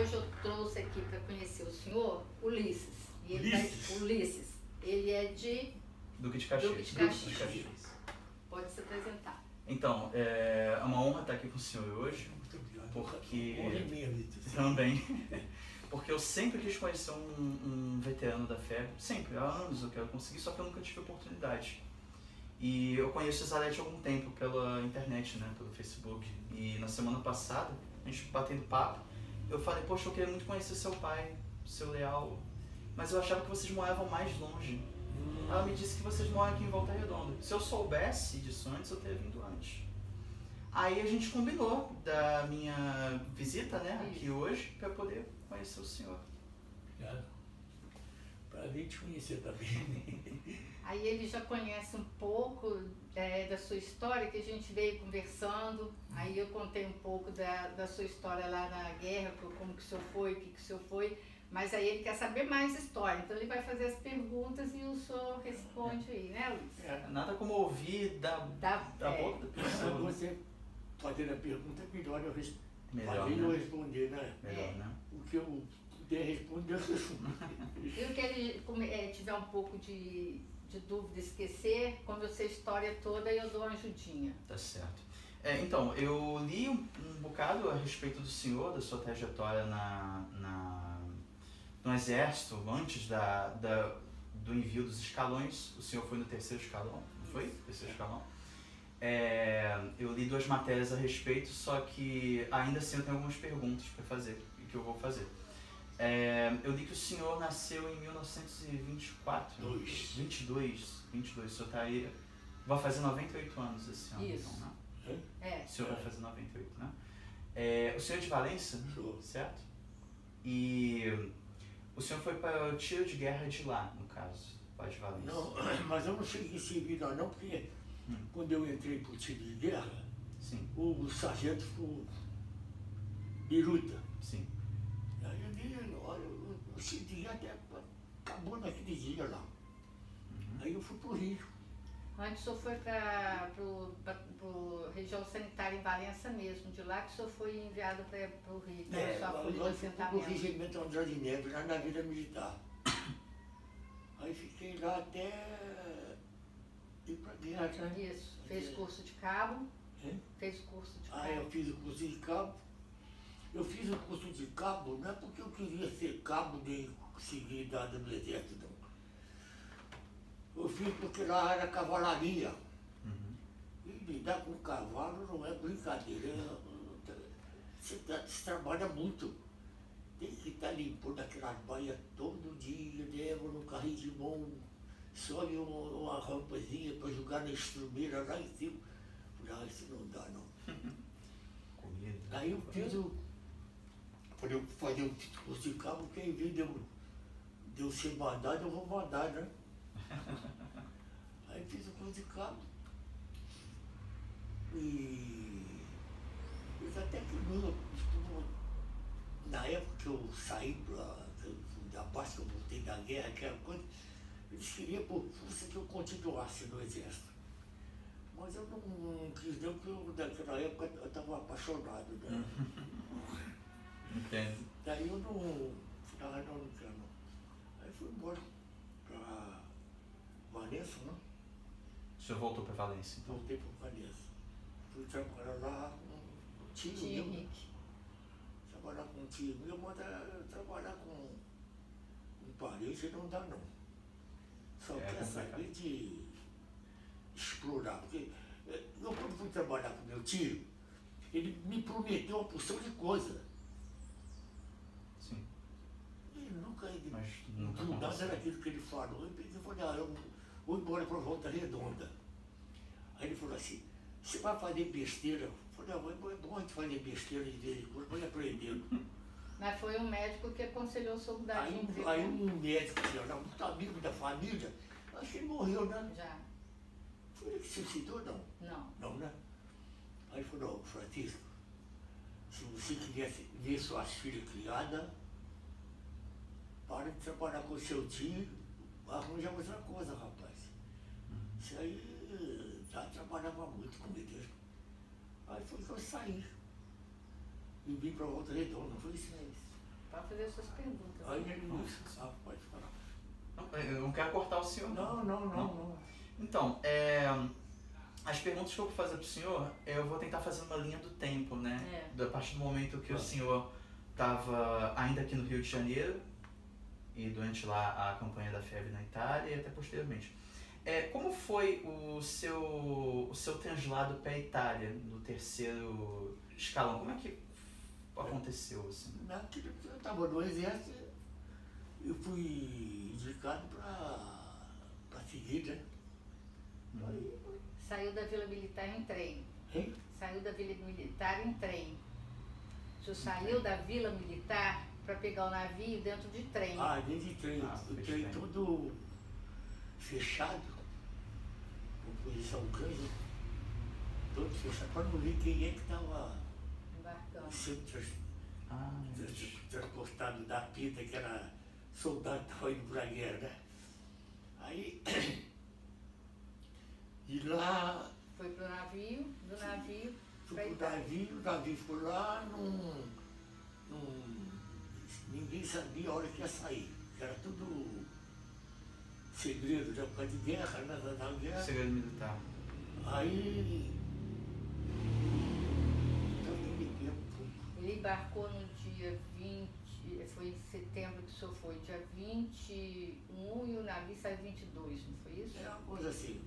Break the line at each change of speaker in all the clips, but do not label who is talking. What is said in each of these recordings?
hoje eu trouxe aqui para conhecer o senhor Ulisses. E ele
Ulisses?
Vai, Ulisses. Ele é de.
Duque de Caxias.
Duque de Caxias. Pode se apresentar.
Então, é uma honra estar aqui com o senhor hoje,
Muito obrigado.
Porque-
Honra é
também, porque eu sempre quis conhecer um, um veterano da fé, sempre, há anos eu quero conseguir, só que eu nunca tive oportunidade. E eu conheço o Zalete há algum tempo pela internet, né, pelo Facebook, e na semana passada, a gente batendo papo, eu falei, poxa, eu queria muito conhecer seu pai, seu Leal, mas eu achava que vocês moravam mais longe. Ela me disse que vocês moram aqui em Volta Redonda. Se eu soubesse disso antes, eu teria vindo antes. Aí a gente combinou da minha visita, né, aqui hoje, para poder conhecer o senhor.
Obrigado. Prazer te conhecer também.
Aí ele já conhece um pouco é, da sua história, que a gente veio conversando. Aí eu contei um pouco da, da sua história lá na guerra, co- como que o senhor foi, o que, que o senhor foi. Mas aí ele quer saber mais história. Então ele vai fazer as perguntas e o senhor responde aí, né, Luiz?
É,
Nada como ouvir da,
Da,
da
é,
boca da pessoa. né?
você fazendo a pergunta, é melhor eu, res...
Melhor,
fazer eu
né?
responder, né?
Melhor,
É.
né?
O que eu puder responder, eu respondo.
E o que ele come- é, tiver um pouco de, de dúvida, esquecer, quando eu sei a história toda, eu dou uma ajudinha.
Tá certo. É, então, eu li um, um bocado a respeito do senhor, da sua trajetória na, na, no exército, antes da, da, do envio dos escalões. O senhor foi no terceiro escalão, não foi? Terceiro escalão. É, eu li duas matérias a respeito, só que ainda assim eu tenho algumas perguntas para fazer, e que eu vou fazer. É, eu li que o senhor nasceu em 1924.
Dois.
22. 22. O senhor tá aí. Vai fazer 98 anos esse ano,
Isso.
então, né?
É,
O senhor vai fazer 98, né? É, o senhor é de Valência,
Sou.
certo? E o senhor foi para o tiro de guerra de lá, no caso, lá de Valência.
Não, mas eu não cheguei a servir lá não, porque
Hum.
quando eu entrei pro tiro de guerra,
Sim,
o sargento ficou biruta.
sim.
O o de guerra até acabou naquele dia lá.
Uhum.
Aí eu fui pro Rio.
Antes o senhor foi para o região sanitária em Valença mesmo, de lá que o senhor foi enviado para o Rio, para
É,
a sua folha de
eu fui pro
assentamento.
regimento André de Neves, lá na Vila Militar. Aí fiquei lá até ir pra guerra, né?
Isso, fez curso de cabo,
Hein?
fez curso de
Aí eu
cabo.
fiz o curso de cabo. Eu fiz o curso de cabo não é porque eu queria ser cabo nem seguir idade do exército, não. Eu fiz porque lá era cavalaria.
Uhum.
E lidar com cavalo não é brincadeira. Você, tá- você trabalha muito. Tem que estar limpando aquelas baias todo dia, leva no carrinho de mão, sobe uma, uma rampazinha para jogar na estrumeira lá em cima. Falei, ah, isso não dá não.
Comida.
Aí eu fiz o. Para eu fazer o curso de cabo, quem vê de eu, de eu ser mandado, eu vou mandar, né? Aí fiz o curso de cabo. E. Eles até que não. Na época que eu saí pra, da parte que eu voltei da guerra, aquela coisa, eles queriam por força que eu continuasse no exército. Mas eu não quis não, porque eu, naquela época eu estava apaixonado, né?
Entendo.
Daí eu não. Falei, não, não quero não. Aí fui embora pra Vanessa, né?
O senhor voltou para Valência, então?
Voltei pra Vanessa. Fui trabalhar lá com um tio
Tia
meu.
Henrique.
Trabalhar com um tio meu, mas trabalhar com um parente não dá não. Só
É
quer
complicado.
saber de explorar. Porque eh, eu quando fui trabalhar com meu tio, ele me prometeu uma porção de coisa.
Sim.
E nunca ele
Mas
não
nunca
viu nada
aconteceu.
daquilo que ele falou. Eu eu falei, ah, eu vou embora para Volta Redonda. Aí ele falou assim, você vai fazer besteira? Eu falei, ah, é bom a gente fazer besteira de vez em quando, vai aprendendo.
Mas foi um médico que aconselhou de
Aí, aí um médico que era muito amigo da família, acho que ele morreu, né?
Já,
Foi ele que se suicidou, não?
não.
Não, né? Aí ele falou, Francisco, se você quisesse ver suas filhas criadas, para de trabalhar com seu tio, arranja outra coisa, rapaz. Isso aí já trabalhava muito com ele. Aí foi que eu saí. E vim para Volta Redonda, foi isso.
É isso. Pode fazer as suas perguntas.
Aí ele disse, ah, pode falar.
Não, Eu não quero cortar o senhor.
Não, não, não, não.
Então, é, as perguntas que eu vou fazer pro senhor, eu vou tentar fazer uma linha do tempo, né?
É.
Da partir do momento que o senhor estava ainda aqui no Rio de Janeiro e durante lá a campanha da febre na Itália e até posteriormente. É, como foi o seu, o seu translado para a Itália no terceiro escalão? Como é que aconteceu assim?
Naquele eu estava no exército, eu fui indicado para seguir, né? Aí,
Saiu da Vila Militar em trem.
hein?
Saiu da Vila Militar em trem. O senhor saiu da Vila Militar para pegar o navio dentro de trem.
Ah, dentro de trem,
Ah,
o trem
bem.
todo fechado, com posição grande, todo fechado, para não ver quem é que estava
Embarcando.
sendo trans-
Ah,
trans- transportado da pita, que era soldado que estava indo para a guerra, né? Aí, e lá
Foi pro navio, do navio pra
pro
Itália.
navio, o navio ficou lá, não, não, ninguém sabia a hora que ia sair. Era tudo segredo, já por causa de guerra, né? Na guerra.
segredo militar.
Aí. Então ninguém pouco.
Ele embarcou no dia 20, foi em setembro que o senhor foi, dia 21 e o navio saiu 22, não foi isso?
É uma coisa assim.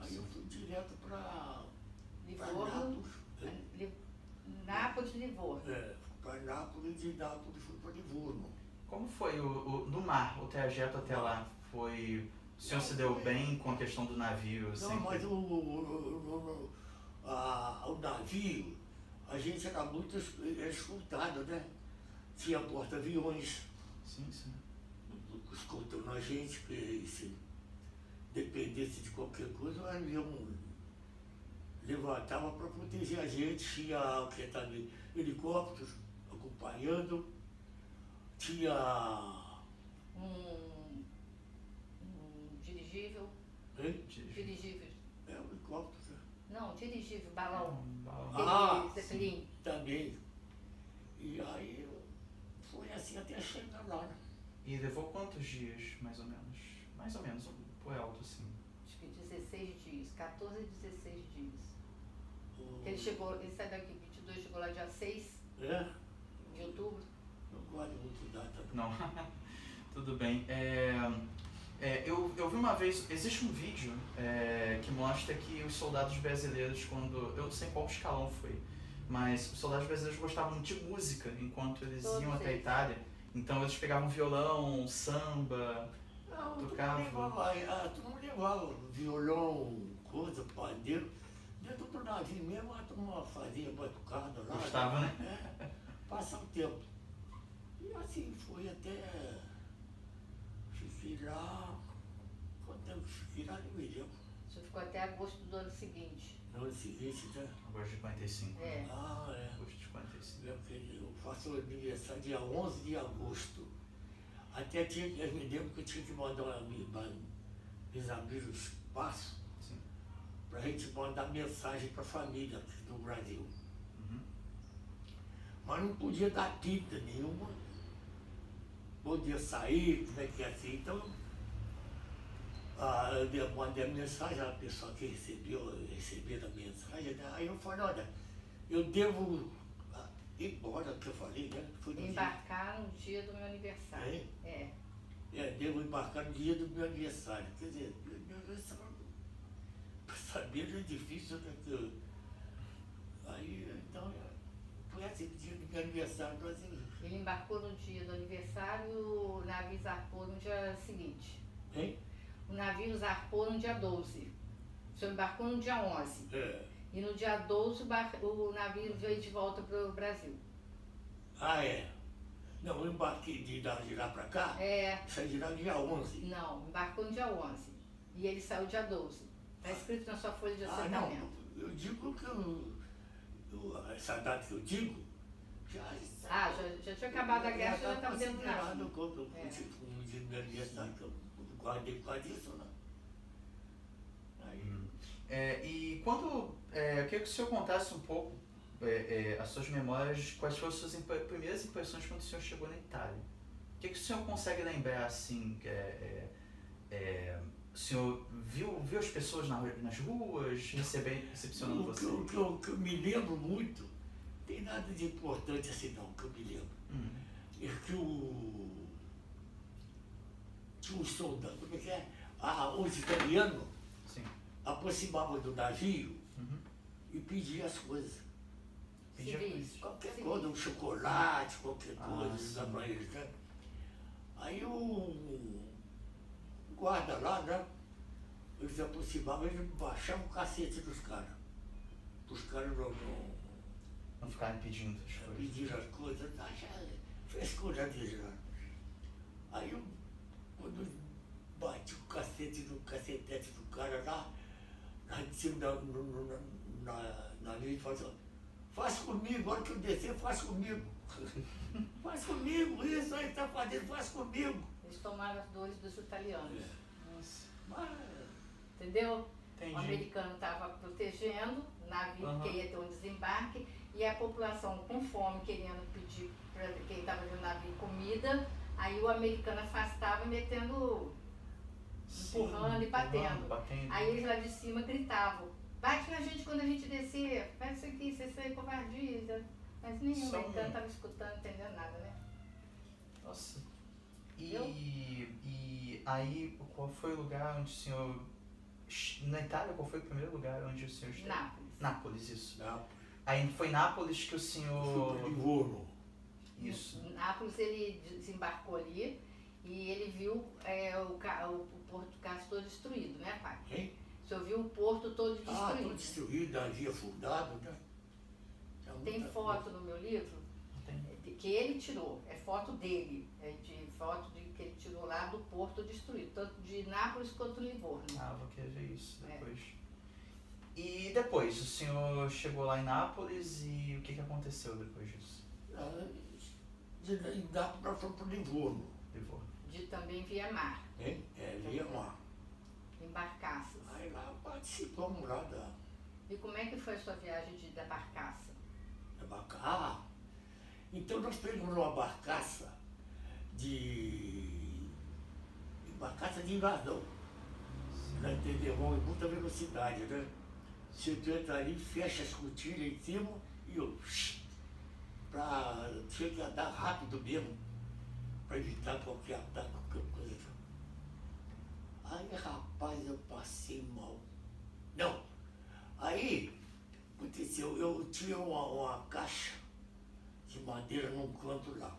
Aí eu fui direto para
Livorno,
Nápoles.
Li- Nápoles, Livorno.
É, para Nápoles e Nápoles fui para Livorno.
Como foi o, o, no mar, o trajeto até lá? Foi. O senhor se deu bem com a questão do navio?
Não,
sempre?
mas o, o, o, a- o navio, a gente era muito es- era escoltado, né? Tinha porta-aviões
Sim, sim.
escoltando a gente, que se dependesse de qualquer coisa, o avião levantava para proteger a gente, tinha o que tá ali, helicópteros acompanhando, tinha.
Um, um dirigível,
Hein?
dirigível,
É um helicóptero. né?
não, dirigível, balão,
balão.
Ah,
Zeppelin.
Também. E aí foi assim até chegar lá. né?
E levou quantos dias, mais ou menos? Mais ou menos, um por alto, assim.
Acho que 16 dias, 14 e 16 dias. Ele chegou, ele saiu daqui 22, chegou lá dia 6
É,
de outubro.
não guardo muito data.
Não, tudo bem. É, é, eu, eu vi uma vez, existe um vídeo é, que mostra que os soldados brasileiros, quando. Eu não sei qual escalão foi, mas os soldados brasileiros gostavam muito de música enquanto eles
Todos
iam até a. Itália. Então eles pegavam violão, samba.
Não, tu
Tocava.
não levava, ah, tu não levava violão, coisa, pandeiro. Dentro do navio mesmo, a turma fazia batucada lá.
Gostava, né?
É, passa o tempo. E assim foi até. Fiquei lá. Quanto tempo que fiquei lá, nem me lembro.
Isso ficou até agosto do ano seguinte.
No ano seguinte, né?
Agosto de 45.
É.
Ah, é.
Agosto de 45.
Eu Eu faço aniversário dia 11 de agosto. Até tinha, eu me lembro que eu tinha que mandar uma, uma, meus amigos passo
Sim.
para a gente mandar mensagem para a família aqui do Brasil. Mas não podia dar tinta nenhuma. Podia sair, como é que é assim. Então, ah, eu dei- mandei a mensagem, a pessoa que recebeu, recebeu a mensagem, né? aí eu falei, olha, eu devo ah, ir embora, que eu falei, né? Foi no dia-
Embarcar no dia do meu aniversário.
É?
É.
É, devo embarcar no dia do meu aniversário. Quer dizer, meu aniversário, para saber é difícil, né? Aí, então, foi assim, no dia do meu aniversário, nós
Ele embarcou no dia do aniversário e o navio zarpou no dia seguinte.
hein?
O navio zarpou no dia 12. O senhor embarcou no dia 11.
É.
E no dia 12 o, bar- o navio veio de volta para o Brasil.
Ah, é. Não, eu embarquei de de lá para cá,
É,
saí de lá dia 11.
não, embarcou no dia 11. E ele saiu dia 12. Está escrito na sua folha de
Ah, não,
assentamento.
eu digo que eu, eu- essa data que eu digo, já...
Ah, já, já tinha acabado a guerra, já estava dentro do navio.
como eu
É.
tipo, no dia do meu aniversário, que eu guardei por causa disso, né? Aí,
É, e quando. É, eu queria que o senhor contasse um pouco é, é, as suas memórias, quais foram as suas imp primeiras impressões quando o senhor chegou na Itália? O que, que o senhor consegue lembrar, assim, é, é, é o senhor viu, viu as pessoas na, nas ruas, recebendo, recepcionando
o
você?
O que, eu, que eu me lembro muito, tem nada de importante assim não, que eu me lembro. Hum. É que o. Tinha um soldado, como é que é? Ah, os italianos aproximavam do navio uhum. e pediam as coisas. Pedia qualquer Civis. coisa, um chocolate, qualquer ah, coisa, eles, né? Aí o guarda lá, né? Eles aproximavam, eles baixavam o cacete dos caras. Os caras não, não,
não ficarem pedindo as coisas.
Pedindo as coisas, já frescura deles lá. Aí eu, quando bati o cacete no cacetete do cara lá, lá em cima da, no, na, na, na linha, falou assim, faz comigo, olha que eu descer, faz comigo. faz comigo, isso aí tá fazendo, faz comigo.
Eles tomaram as dores dos italianos. Nossa. Mas... Entendeu? Entendi. O americano estava protegendo o navio uhum. que ia ter um desembarque e a população com fome querendo pedir para quem estava no navio comida, aí o americano afastava metendo, Sim, empurrando e batendo. batendo. Aí eles lá de cima gritavam, bate na gente quando a gente descer, faz isso aqui, você é covardia. Mas nenhum americano estava escutando, entendendo nada, né?
Nossa. E, e aí, qual foi o lugar onde o senhor. Na Itália, qual foi o primeiro lugar onde o senhor esteve?
Nápoles.
Nápoles, isso.
Nápoles.
Aí foi em Nápoles que o senhor.
Foi Livorno.
Isso.
Em Nápoles ele desembarcou ali e ele viu é, o, o, Porto Castro todo destruído, né, pai?
Hein?
O senhor viu o porto todo destruído. Ah, todo
destruído, havia fundado, né?
Tem foto no meu livro que ele tirou, é foto dele, é de foto de, que ele tirou lá do porto destruído, tanto de Nápoles quanto Livorno.
Ah, vou querer ver isso é. depois. É. E depois, o senhor chegou lá em Nápoles e o que, que aconteceu depois disso?
Ah, de, de Nápoles nós fomos para Livorno.
Livorno.
De também via mar.
É, é via mar.
Em barcaças.
Aí lá participamos lá da...
E como é que foi a sua viagem de, da barcaça?
Da barcaça? Ah, então nós pegamos uma barcaça de. barcaça de invasão. Entendeu? Em muita velocidade, né? Você entra ali, fecha as cortinas em cima e eu. Tinha que andar rápido mesmo, para evitar qualquer ataque, qualquer coisa. Aí, rapaz, eu passei mal. Não. Aí, aconteceu, eu tinha uma, uma caixa de madeira num canto lá.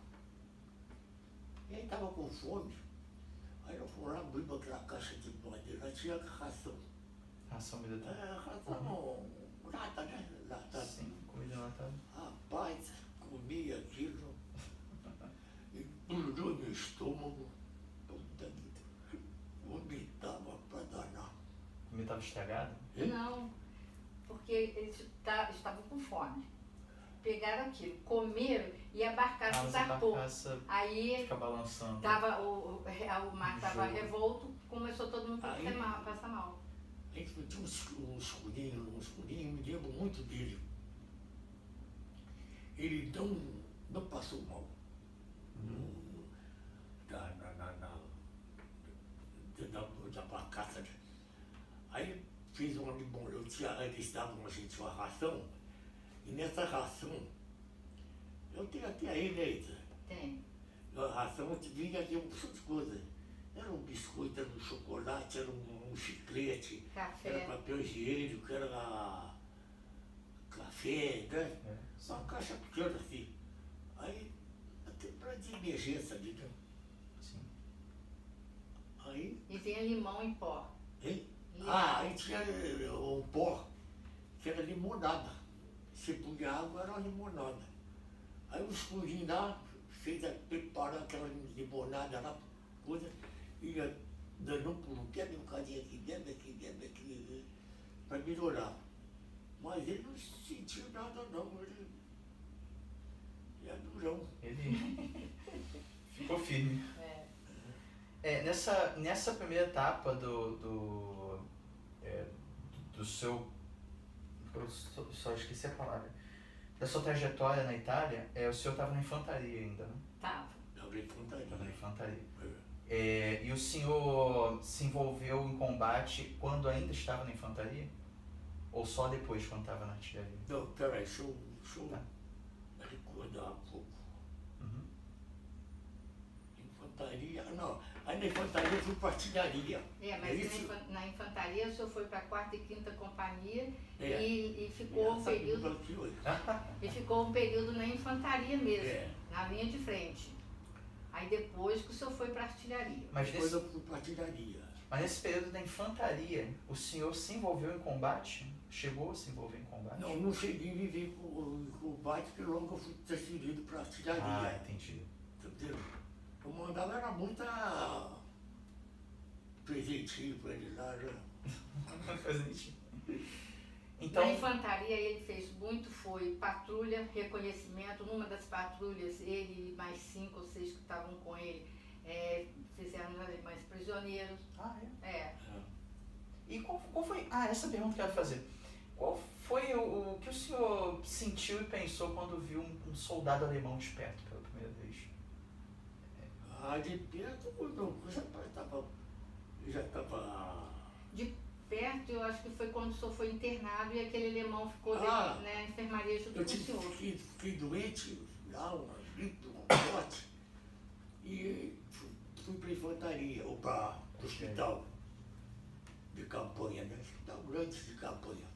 E aí tava com fome. Aí eu fui lá, abri aquela caixa de madeira, lá tinha ração.
Ração militar?
É, ração uhum. lata, né? Lata.
Sim, comida latada.
Rapaz, comi aquilo, embrulhou meu estômago, vomitava pra danar.
Comida estava estragada?
Não, porque eles estavam com fome pegaram aquilo, comeram e a barcaça
ah,
zarpou.
Barcaça
aí
fica balançando.
Tava, o, o mar estava revolto, começou todo mundo a mal, passar mal.
Aí tinha um, um escurinho, um escurinho, me lembro muito dele. Ele não, não passou mal. Hum. na, na, na, na, da, da barcaça. Aí fez um bom, eu tinha, eles davam a gente uma ração e nessa ração, eu tenho até aí, né, Isa?
Tem.
A ração vinha de um monte de coisa. Era um biscoito, era um chocolate, era um, um chiclete,
café.
era papel higiênico, era café, né? É. Uma caixa pequena assim. Aí, até para de emergência ali, né?
Sim.
Aí.
E tinha limão em pó.
Hein? Ah, aí tinha um pó que era limonada se punha água, era uma limonada. Aí os cozinhos lá, fez a, preparou aquela limonada lá, coisa, ia dando por um, bebe um bocadinho aqui, bebe aqui, bebe aqui, para melhorar. Mas ele não sentiu nada não, ele, ele é durão.
Ele ficou firme.
É.
É, nessa, nessa primeira etapa do, do, é, do seu eu só, só esqueci a palavra. da sua trajetória na Itália, é, o senhor estava na infantaria ainda, né?
Tava.
Estava na infantaria.
Estava na infantaria.
É.
É, e o senhor se envolveu em combate quando ainda estava na infantaria? Ou só depois, quando estava na artilharia?
Não, peraí, deixa eu, deixa eu
Tá.
recordar um pouco.
Uhum.
Infantaria, não. Aí na infantaria eu fui para artilharia.
É,
É
mas
isso?
infan- na infantaria o senhor foi para a quarta e quinta companhia
É.
e, e ficou um período e ficou um período na infantaria mesmo,
É.
na linha de frente. Aí depois que o senhor foi para artilharia.
Mas
Depois
nesse,
eu fui para artilharia.
mas nesse período da infantaria, o senhor se envolveu em combate? Chegou a se envolver em combate?
Não, não cheguei a viver o bate, porque logo eu fui transferido para artilharia.
Ah, entendi.
Entendeu? Eu mandava era muita presentinho para ele lá. Já.
Sentido.
Na
Então,
infantaria ele fez muito, foi patrulha, reconhecimento. Numa das patrulhas, ele e mais cinco ou seis que estavam com ele é, fizeram os alemães prisioneiros.
ah, é.
É,
E qual, qual foi. Ah, essa pergunta que eu quero fazer. Qual foi o, o que o senhor sentiu e pensou quando viu um, um soldado alemão de perto pela primeira vez?
Ah, de perto, eu já estava. Já estava.
perto, eu acho que foi quando o senhor foi internado e aquele alemão ficou
Ah.
dentro, né, enfermaria junto
Eu
com o senhor.
fiquei, fiquei doente, lá, uma gripe, uma morte. E fui, fui para a infantaria, ou para o hospital de campanha, né? Hospital grande de campanha.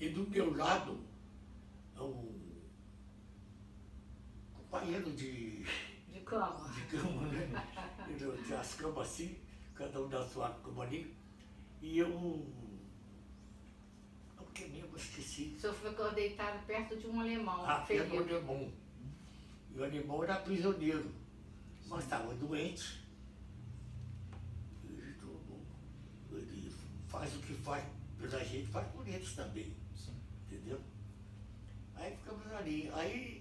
E do meu lado, um companheiro de,
De cama.
de cama, né? Eu tinha as camas assim, cada um da sua cama ali. E eu. O que mesmo? Esqueci.
O senhor ficou deitado perto de um alemão,
Ah, era o
ferido.
alemão. E o alemão era prisioneiro, mas estava doente. Ele faz o que faz pela gente, faz por eles também,
Sim.
entendeu? Aí ficamos ali. Aí.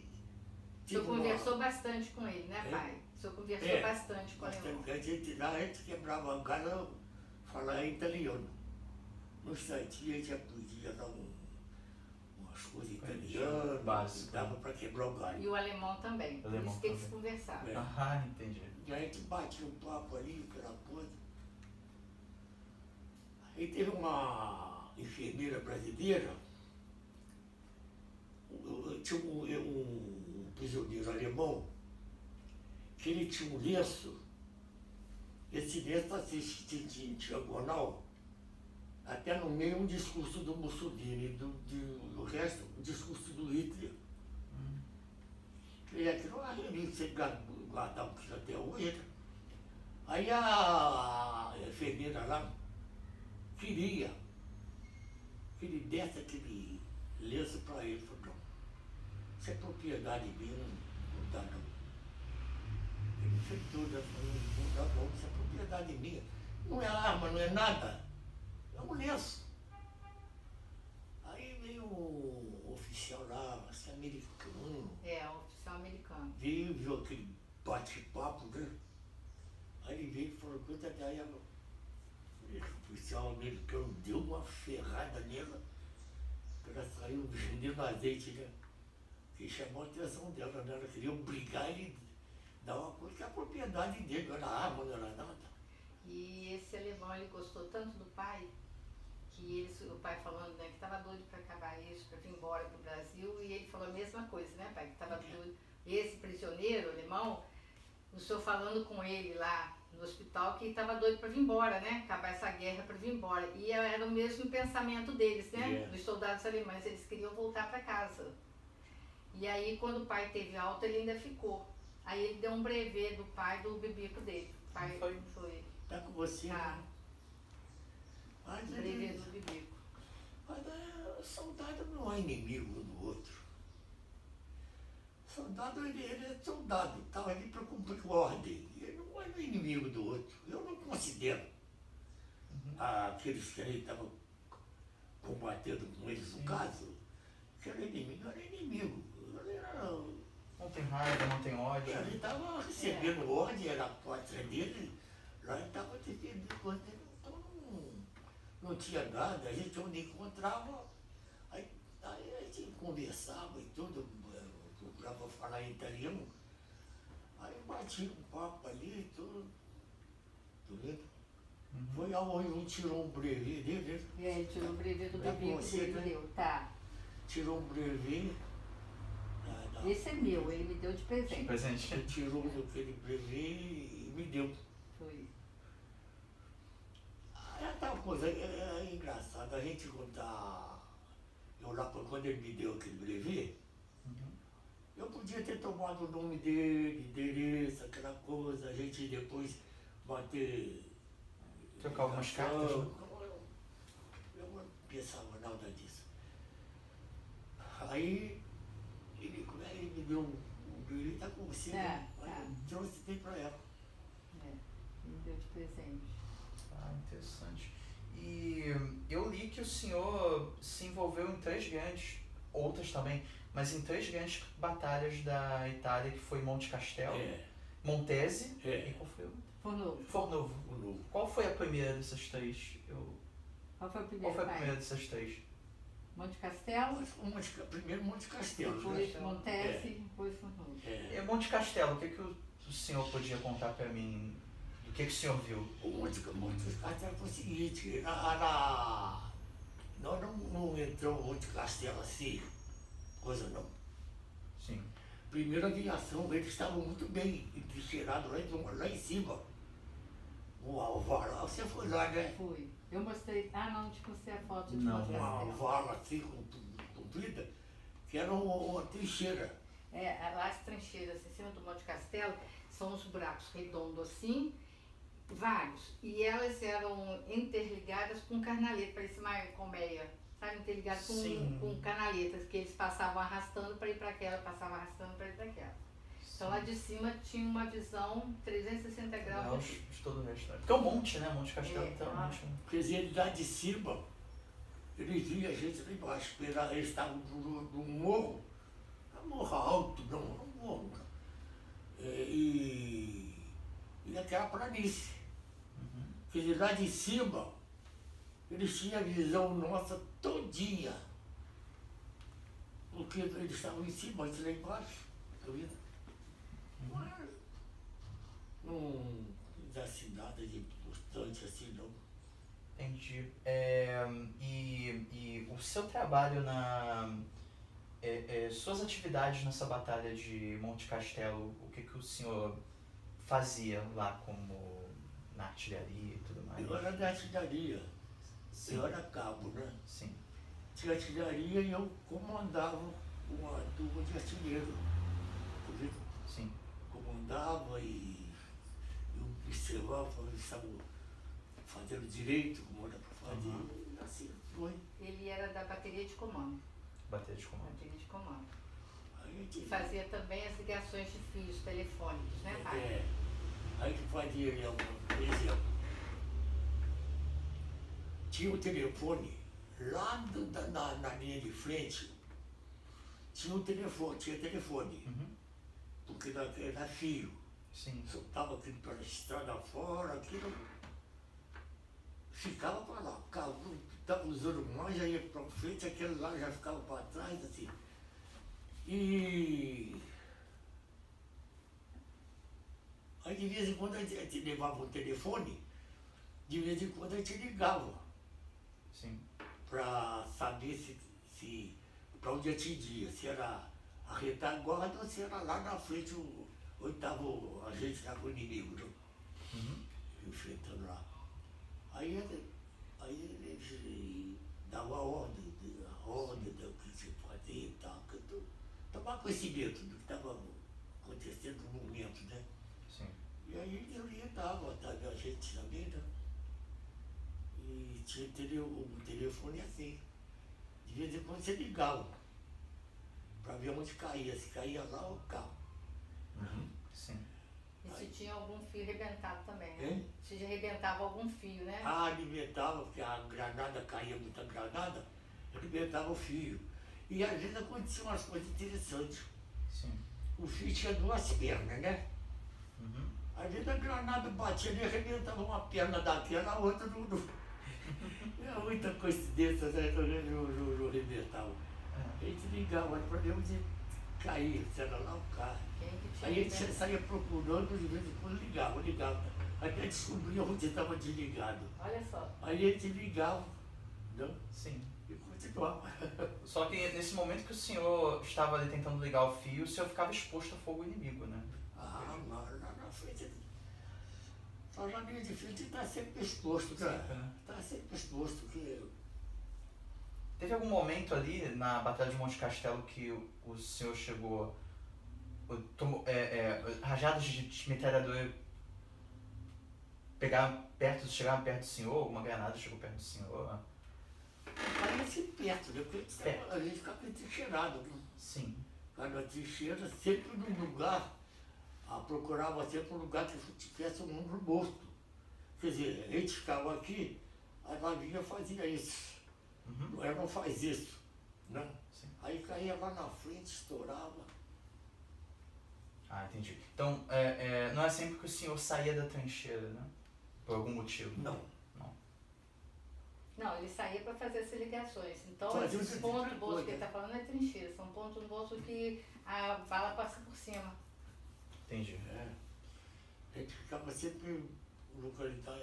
O senhor
uma-
conversou bastante com ele, né,
É.
pai? O senhor conversou
É.
bastante com o alemão.
Bastante, a gente, lá a gente quebrava a cara, falava italiano. No instantinho a gente aprendia dar um, umas coisas italianas,
Básico.
dava para quebrar o galho.
E o alemão também. Por
alemão
isso que eles conversavam.
É.
Ah, entendi.
E a gente batia um papo ali, aquela coisa. Aí teve uma enfermeira brasileira, um- tinha um, um prisioneiro alemão, que ele tinha um lenço, esse lenço assiste de diagonal, até no meio um discurso do Mussolini, do, de, o resto, o discurso do Hitler. E aquilo é ali você guardava aquilo até hoje. né? Aí a enfermeira lá queria que ele desse aquele lenço para ele. Falou, isso é propriedade minha, não, dá não. Ele fez tudo, não dá não, isso é propriedade minha. Não é arma, não é nada. É um lenço. Aí veio um oficial lá, assim, americano,
É, o oficial americano.
veio, viu aquele bate-papo, né? Aí ele veio e falou, coisa daí, ela- esse oficial americano deu uma ferrada nela, que ela saiu vendendo azeite, né? Que chamou a atenção dela, né? Ela queria obrigar ele a dar uma coisa que é a propriedade dele, não era arma, não era nada.
E esse alemão, ele gostou tanto do pai, que eles, o pai falando, né, que estava doido para acabar isso, para vir embora para o Brasil, e ele falou a mesma coisa, né, pai, que estava doido. Esse prisioneiro alemão, o senhor falando com ele lá no hospital, que estava doido para vir embora, né, acabar essa guerra para vir embora. E era o mesmo pensamento deles, né,
É.
dos soldados alemães, eles queriam voltar para casa. E aí, quando o pai teve alta, ele ainda ficou. Aí ele deu um brevê do pai do bibico dele. O pai
Foi?
foi
Tá com você,
Ah.
né? Mas,
brevê
ele,
do bibico.
mas é, soldado não é inimigo do outro. Soldado, ele, ele é soldado, estava ali para cumprir ordem. Ele não é inimigo do outro. Eu não considero aqueles que ele estava combatendo com eles, no caso, que era inimigo, não era inimigo. Ele
Não tem raiva, não tem ódio.
ele estava recebendo ordem, era a pátria dele, lá ele estava defendendo coisa então não, não tinha nada, a gente onde encontrava, aí, aí conversava e tudo, eu procurava falar italiano. Aí bati um papo ali e tudo. Tu vendo?
Uhum.
Foi aonde um tirou um brevet dele, né?
E aí tirou o brevet do
É
bebê ele
né?
Tá.
tirou um brevet
Esse é meu, ele me deu de presente.
Presente.
ele tirou aquele brevet e me deu.
Foi.
É tal coisa, é, é engraçado, a gente contar. Eu lá, quando ele me deu aquele brevet,
Uhum.
eu podia ter tomado o nome dele, endereço, aquela coisa, a gente depois bater.
Trocar algumas cartas, né?
Eu, eu não pensava nada disso. Aí ele me deu um, um brevet, tá com você, né?
Tá,
tem pra ela.
É, me deu de presente.
Ah, interessante. E eu li que o senhor se envolveu em três grandes, outras também, mas em três grandes batalhas da Itália, que foi Monte Castelo,
É,
Montese
É.
e qual foi o
Fornovo.
Fornovo.
o novo.
Qual foi a primeira dessas três? Eu...
Qual foi o
Qual
primeiro
foi a
pai?
primeira dessas três?
Monte Castelo,
o Monte, primeiro Monte Castelo,
depois
né?
Montese, depois Fornovo.
É.
E Monte Castelo, o que, que o, o senhor podia contar pra mim? Do que, que o senhor viu?
O Monte, Monte Castelo foi o seguinte, nós não, não entramos no Monte Castelo assim, coisa não.
Sim.
Primeira aviação, eles estavam muito bem entrincheirados lá, em- lá em cima. Um alvar, você foi lá, né?
Fui. Eu mostrei. Ah, não, te mostrei a foto de
Não.
Uma alvar assim, com- comprida, que era uma, uma trincheira.
É, lá as trincheiras em cima do Monte Castelo são os buracos redondos assim, vários. E elas eram interligadas com canaleta, parecia uma colmeia, sabe? Interligadas com,
Sim.
com canaletas, que eles passavam arrastando para ir para aquela, passavam arrastando para ir para aquela. Então lá de cima tinha uma visão 360 graus.
De, de todo o resto. Porque é um monte, né? Monte Castelo
É,
então,
ah.
monte, né?
Quer dizer, ele lá de cima, eles viam a gente lá embaixo, eles estavam no, no morro, não morro alto, não, não morro. não. É, e, e naquela planície.
Uhum.
Quer dizer, lá de cima, eles tinham a visão nossa todinha. Porque eles estavam em cima, antes lá embaixo, tá vendo? Não dá-se nada de importante assim, não.
Entendi. É, e, e o seu trabalho na. é, é, suas atividades nessa batalha de Monte Castelo, o que, que o senhor fazia lá como na artilharia e tudo mais?
Eu era da artilharia,
Sim.
eu era cabo, né?
Sim.
Tinha artilharia e eu comandava uma turma de artilheiro. vendo?
Sim.
Comandava e eu observava, eles estavam fazendo direito, como era para fazer.
Uhum.
Assim foi.
Ele era da bateria de comando.
Bater de comando.
Bateria de comando.
Aí
E fazia também as ligações de fios telefônicos, né, pai?
É, aí que fazia, né, por exemplo, tinha o telefone lá do- da- na, na linha de frente, tinha um telefone, tinha telefone,
Uhum.
Porque era, fio.
Sim.
Soltava aquilo pela estrada fora, aquilo ficava para lá. Ficava, estava usando mais, já ia para frente, aquele lá já ficava para trás, assim. E aí de vez em quando a gente, levava um telefone, de vez em quando a gente ligava
Sim.
para saber se, se para onde atingia, se era a retaguarda se era lá na frente o oitavo a gente estava com o inimigo, né?
Uhum.
enfrentando lá. Aí, ele- aí eles davam a ordem, de- a ordem do que se fazia e tal, que eu tomava conhecimento do que estava acontecendo no momento, né?
Sim.
E aí eles orientavam tá, a gente também, né? E tinha o telefone assim. De vez em quando você ligava para ver onde caía, se caía lá ou cá.
Uhum. Sim.
E se tinha algum fio arrebentado também, né?
Hein?
Se já arrebentava algum fio, né?
Ah, alimentava, porque a granada caía muita granada, alimentava o fio. E às vezes aconteciam umas coisas interessantes.
Sim.
O fio tinha duas pernas, né?
Uhum.
Às vezes a granada batia e arrebentava uma perna daquela, a outra não. não. É muita coincidência, né? Não, não arrebentava.
É.
gente ligava para Deus e caía, se era lá o carro. Aí a gente saía procurando, de vez em quando ligava, ligava. Até descobria onde estava desligado.
Olha só.
Aí a gente ligava, não?
Sim.
E continuava.
Só que nesse momento que o senhor estava ali tentando ligar o fio, o senhor ficava exposto a fogo inimigo, né?
Ah, mas lá na frente. Só na linha de frente está sempre exposto, cara. Está sempre exposto que.
Teve algum momento ali na Batalha de Monte Castelo que o, o senhor chegou. tomou- é, é, rajadas de metralhadora pegaram perto, chegaram perto do senhor? Alguma granada chegou perto do senhor?
Parece perto, né? Porque a gente a ficava entrincheirado, né?
Sim.
Cada trincheira sempre num lugar, ah, procurava sempre um lugar que tivesse um número morto. Quer dizer, a gente ficava aqui, a navinha fazia isso.
Uhum.
Ela não faz isso, né?
Sim.
Aí caía lá na frente, estourava.
Ah, entendi. Então, é, é, não é sempre que o senhor saía da trincheira, né? Por algum motivo.
Não.
Não, ele saía para fazer essas ligações. Então,
Fazia
esses
esse
pontos
de
bolso que ele está falando é trincheira. São pontos bolso que a bala passa por cima.
Entendi.
É. A gente ficava sempre localizado,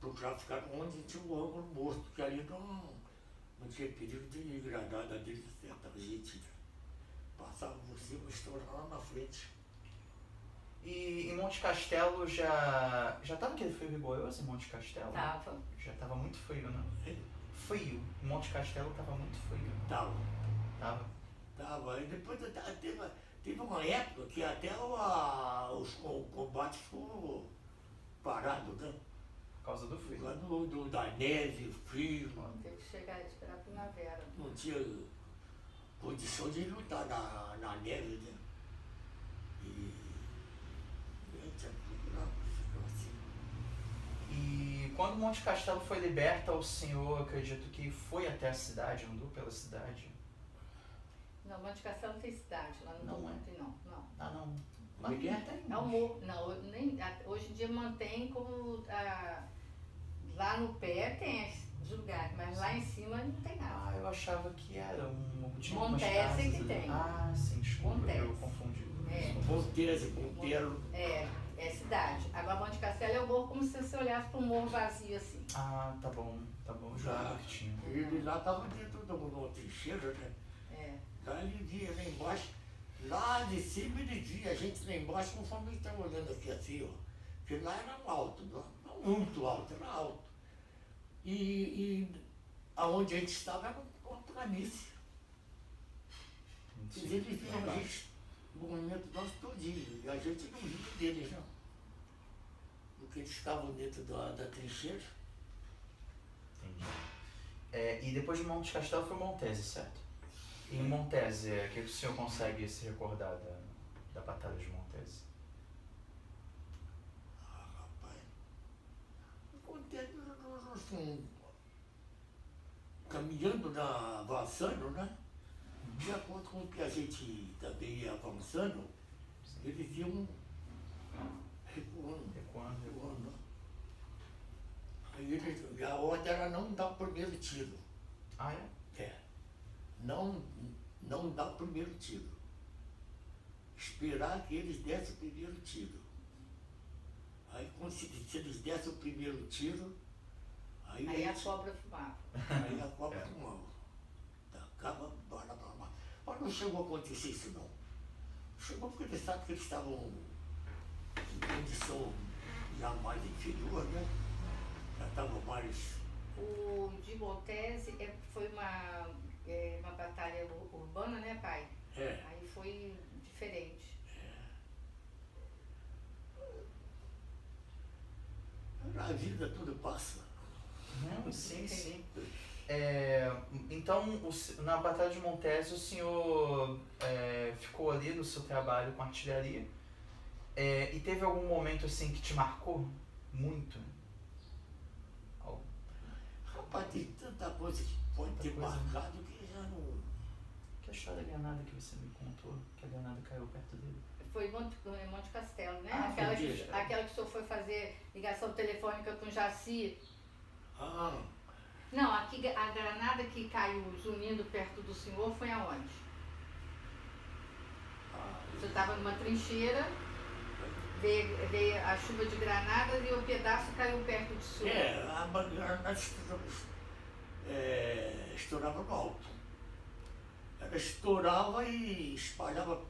procurava ficar onde tinha o ângulo morto, porque ali não, não tinha perigo de granada dele acertar a gente. Passava por cima, estourava lá na frente.
E em Monte Castelo já. Já tava aquele frio rigoroso em Monte Castelo?
Tava.
Já tava muito frio, né?
É,
Frio. Em Monte Castelo tava muito frio.
Tava,
Tava.
tava. E depois até- teve, teve uma época que até o, a, os co- combates foram parados, né?
Por causa do frio.
do, do- da neve, o frio.
Teve que chegar e esperar a primavera.
não tinha condição de lutar na, na neve, né? E gente ficava assim.
E quando Monte Castelo foi liberta, o senhor, acredito que foi até a cidade, andou pela cidade?
Não, Monte Castelo não tem cidade, lá no
Não é?
não tem não, não.
Ah, não.
É o morro. Não, nem, hoje em dia mantém como ah, lá no pé tem os lugares, mas lá em cima não tem nada.
Ah, eu achava que era um. Tinha casas
que tem.
Ah, sim, desculpa, eu confundi.
É.
Monteiro, Monteiro,
É, é cidade. Agora Monte Castelo é o morro como se você olhasse para um morro vazio assim.
Ah, tá bom, tá bom, eu jurava que tinha.
ele lá estava dentro de uma trincheira, né?
É.
Lá ele via lá embaixo, lá de cima ele via a gente lá embaixo, conforme ele estava olhando aqui assim, ó. Porque lá era alto, não muito alto, era alto. E, e aonde a gente estava era uma planície. Eles viam a gente, o movimento nosso todinho, e a gente não via deles, não. Porque eles ficavam dentro da, da trincheira.
Entendi. É, e depois de Monte Castelo foi Montese, certo? E em Montese, o que o senhor consegue se recordar da, da Batalha de Montese?
Ah, rapaz. Acontece, fomos caminhando, na, avançando, né? De acordo com o que a gente também ia avançando, eles iam recuando,
Recuando, recuando.
Aí eles, a ordem era não dar o primeiro tiro.
Ah, é?
É. Não, não dar o primeiro tiro. Esperar que eles dessem o primeiro tiro. Aí se eles dessem o primeiro tiro, aí,
Aí
a
cobra fumava.
aí a cobra
É.
fumava. Tacava bala pra lá. Mas não chegou a acontecer isso não. Chegou porque eles sabem que eles estavam em condição já mais inferior, né? Já estavam mais.
O de Montese é, foi uma, é, uma batalha ur- urbana, né, pai?
É.
Aí foi diferente.
A vida tudo passa.
Não, sim, sim. É, então, o na Batalha de Montese, o senhor é, ficou ali no seu trabalho com artilharia é, e teve algum momento assim que te marcou muito?
Rapaz, tem tanta coisa que pode
Tanta
ter
coisa, né?
marcado que já não.
Que a história da granada que você me contou, que a granada caiu perto dele?
Foi em Monte, Monte Castelo, né?
Ah,
aquela, que, aquela que o senhor foi fazer ligação telefônica com Jaci.
Ah,
Não, aqui a granada que caiu zunindo perto do senhor foi aonde?
Ah,
Você estava numa trincheira, veio, veio a chuva de granadas e o pedaço caiu perto do senhor.
É, a granada estourava, é, estourava no alto. Ela estourava e espalhava,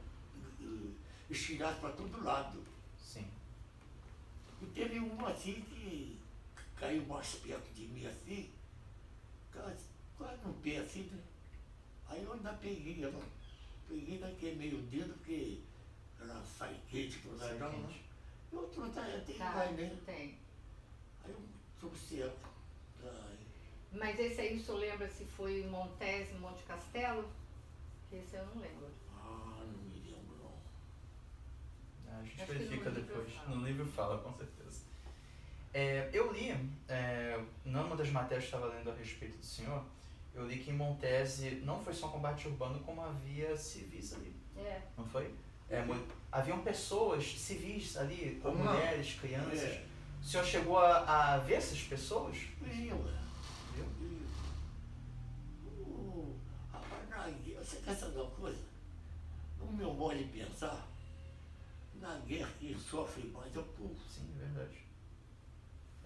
estirava para todo lado.
Sim.
E teve uma assim que caiu mais perto de mim assim, quase, quase no pé assim, né? Aí eu ainda peguei ela, peguei daquele meio dedo, porque ela sai quente pro ladrão, né? E outro tá, tem
Tá,
vai, né?
tem.
Aí eu trouxe Ai,
Mas esse aí o senhor lembra se foi em Montes, Monte Castelo? Esse eu não lembro.
Ah, não me lembro não.
A gente
Acho
verifica depois.
fala.
No livro fala, com certeza. É, eu li, é, numa das matérias que eu estava lendo a respeito do senhor, eu li que em Montese não foi só um combate urbano, como havia civis ali,
É.
não foi? É, haviam pessoas civis ali, como
Não.
mulheres, crianças.
É,
O senhor chegou a, a ver essas pessoas?
vi, ué.
Viu?
vi. O- Rapaz, na guerra, você quer saber uma coisa? No meu modo de pensar, na guerra quem sofre mais é o povo.
Sim, é verdade.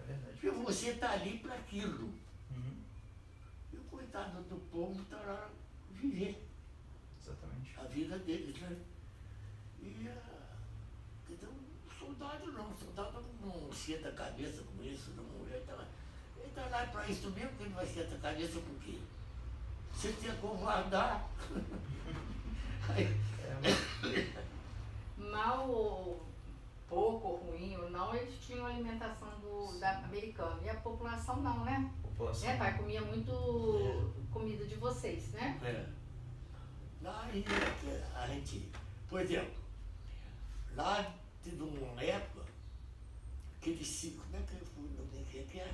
É verdade.
Porque você está ali para aquilo.
Uhum,
E o coitado do povo está lá viver
exatamente.
a vida deles, né? E então, soldado não, soldado não esquenta a cabeça com isso, não. Ele está tá lá para isso mesmo, que ele vai esquentar a cabeça por quê? Você tem que covardar. Aí,
É, mas-
Mal pouco ou ruim ou não, eles tinham alimentação do, da americana. E a população não, né?
população.
É, pai, comia muito comida de vocês, né?
é. Lá a gente, por exemplo, lá teve uma época que eles se, como é que eu fui, não sei quem que é?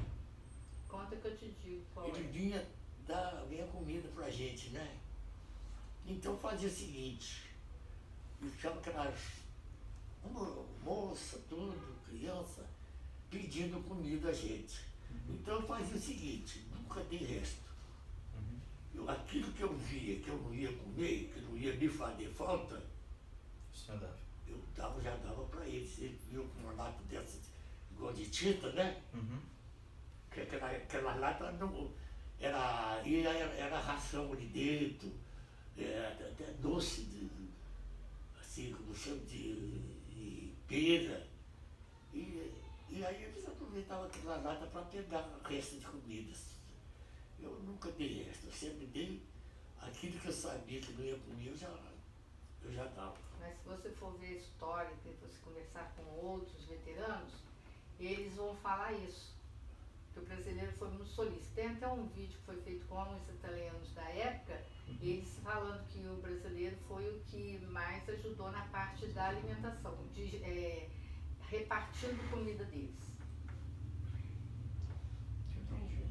Conta que eu te digo qual
Ele
é.
vinha dar vinha comida pra gente, né? Então fazia o seguinte, ficava aquelas mo- moça, tudo, criança, pedindo comida a gente. Então eu fazia o seguinte, nunca dei resto.
Uhum.
Eu, aquilo que eu via que eu não ia comer, que não ia me fazer falta,
dava.
eu dava, já dava para eles. Ele viu com uma lata dessa, igual de tinta, né?
Uhum.
que aquela, aquela lata não, era, era, era ração de dentro, é, até, até doce, de, assim, como chama de, de pera. E, e aí eles aproveitavam aquela lata para pegar resto de comidas. Eu nunca dei resto, eu sempre dei aquilo que eu sabia que não ia comer, eu já, eu já dava.
Mas se você for ver a história, depois conversar com outros veteranos, eles vão falar isso. O brasileiro foi muito solícito. Tem até um vídeo que foi feito com os italianos da época, eles falando que o brasileiro foi o que mais ajudou na parte da alimentação, de, é, repartindo comida deles.
Entendi.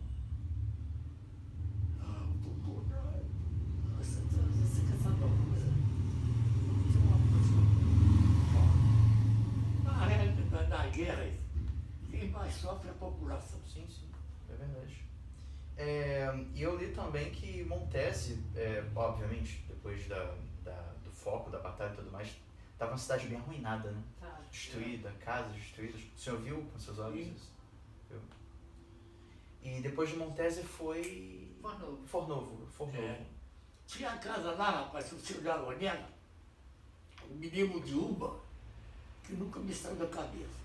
Ah, uma coisa. Na regra, na guerra, quem mais sofre é a população.
Sim, sim, é verdade. É, e eu li também que Montese, é, obviamente, depois da, da- do foco da batalha e tudo mais, estava uma cidade bem arruinada, né?
Tá?
Destruída, casas destruídas. O senhor viu com seus olhos isso? Viu? E depois de Montese foi
Fornovo.
Fornovo. Fornovo.
É. Tinha casa lá, rapaz, se você olhava nela, um menino de Uba, que nunca me saiu da cabeça.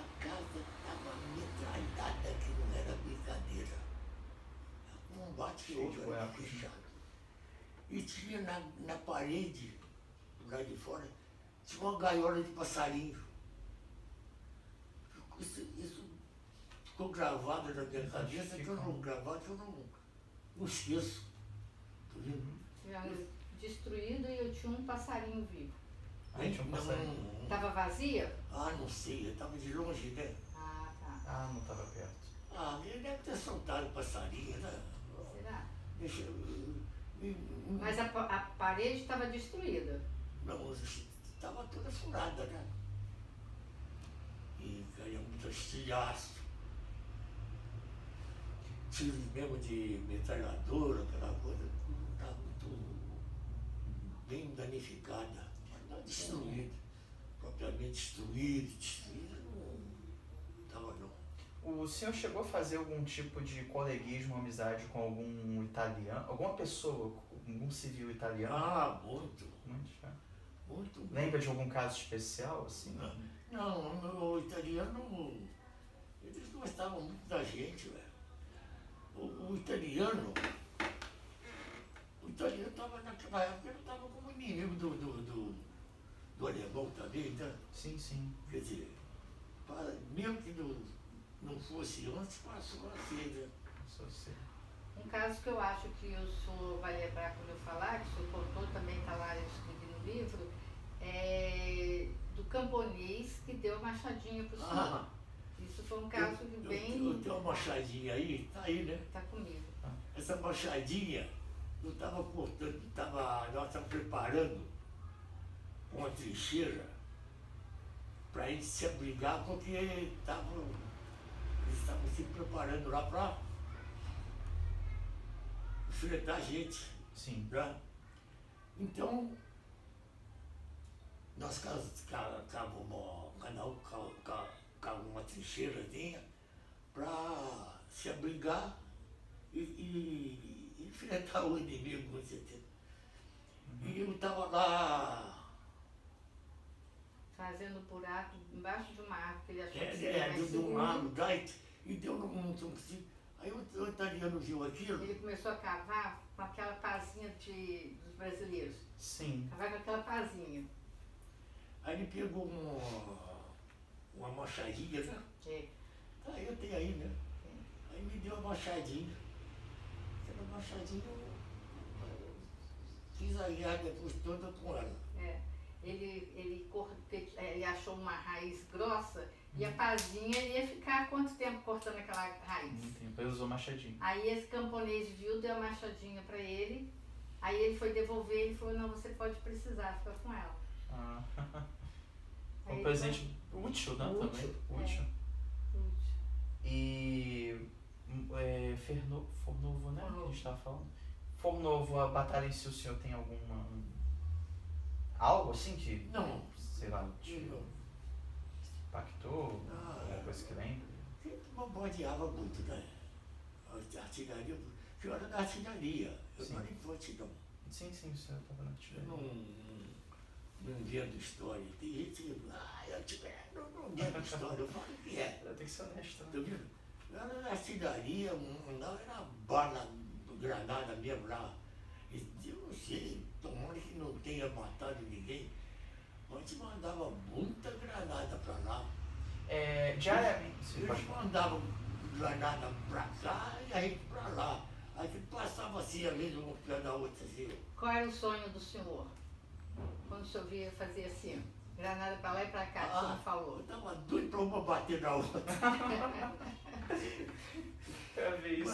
A casa estava metralhada, que não era brincadeira. Um
Cheio de
bate-fogo
buracos, né?
fechado. E tinha na, na parede, lá de fora, tinha uma gaiola de passarinho. Isso, isso ficou gravado na minha cabeça, que eu não gravado, que eu não, não esqueço. Tá vendo?
Tinha Destruído e eu tinha um passarinho vivo.
Tinha um passarinho.
Não,
Tava vazia?
ah, não sei, eu estava de longe, né?
Ah, tá.
Ah, não estava perto.
Ah, ele deve ter soltado o passarinho, né?
Será?
Deixa eu.
Mas a, a parede estava destruída.
Não, estava toda furada, né? E caía muito estilhaço. tiros mesmo de metralhadora, aquela coisa, está muito bem danificada, mas não destruída. Propriamente destruída, destruída, não estava não.
O senhor chegou a fazer algum tipo de coleguismo, amizade com algum italiano, alguma pessoa, algum civil italiano?
Ah, muito,
Muito, já.
muito.
Lembra de algum caso especial, assim?
Não, no italiano, eles gostavam muito da gente, velho. O, o italiano, o italiano estava naquela época, ele estava como inimigo do, do, do, do alemão também, né?
Sim, sim.
Quer dizer, para, mesmo que não, não fosse antes, passou a ser, né?
Só sei.
Um caso que eu acho que o senhor vai lembrar quando eu falar, que o senhor contou, também está lá, eu escrevi no livro, é do camponês que deu a machadinha para o senhor.
Ah,
Isso foi um caso
eu,
bem.
eu, eu tenho uma machadinha aí, tá aí, né?
Está comigo.
Essa machadinha, eu estava cortando, tava, nós estávamos preparando uma trincheira para a gente se abrigar, porque tavam, eles estavam se preparando lá para enfrentar a gente.
Sim.
Né? Então, nós ca- ca- cavamos, cada um uma trincheirazinha para se abrigar e, e- e enfrentar o inimigo, com certeza. E eu estava lá,
Fazendo buraco embaixo de uma árvore que ele achou que
é,
seria
é,
mais
de, de um lado, daí, e deu num num toncinho. Aí o, o italiano viu aquilo,
Ele começou a cavar com aquela pazinha de, dos brasileiros.
Sim.
Cavar com aquela pazinha.
aí ele pegou uma, uma machadinha, né?
É.
Aí eu tenho aí, né? Aí me deu uma machadinha. Aquela machadinha eu, eu fiz a guerra depois toda com ela.
É. Ele, ele, é, ele achou uma raiz grossa e a pazinha ia ficar quanto tempo cortando aquela raiz?
Muito tempo. Ele usou machadinho.
Aí esse camponês viu, deu a machadinha pra ele. Aí ele foi devolver ele falou, não, você pode precisar, fica com ela.
Ah.
Aí
um
ele
presente útil, né?
Útil,
também.
é.
Útil.
foi- Útil.
E. hum, É, Ferno, Fornovo, né? Que a
Fornovo.
gente tava falando. Fornovo, a batalha em si, o senhor tem alguma. Algo assim que.
Não.
Sei lá, te
Eu
impactou?
Ah,
alguma
é.
coisa que lembra?
sempre bombardeava muito, né? A artilharia, eu era da artilharia, eu
Sim.
não era infante não.
Sim, sim, o senhor tava na
Eu
artilharia.
não, não, não invento história. Tem gente que, ah, eu artilharia, não, não invento história, eu falo o que é.
Tem que ser honesto, né?
Tá vendo? Lá na artilharia, lá era bala, granada mesmo lá. E eu não sei, tomara que não tenha matado ninguém, mas te mandava muita granada pra lá.
É, diariamente.
Eles
falar.
mandavam granada pra cá e a gente pra lá. Aí que passava assim, a vez uma pé da outra assim.
Qual era o sonho do senhor? Quando o senhor via fazer assim, granada pra lá e pra cá, que o senhor
Ah,
falou.
Eu tava doido pra uma bater na outra.
Quero ver isso.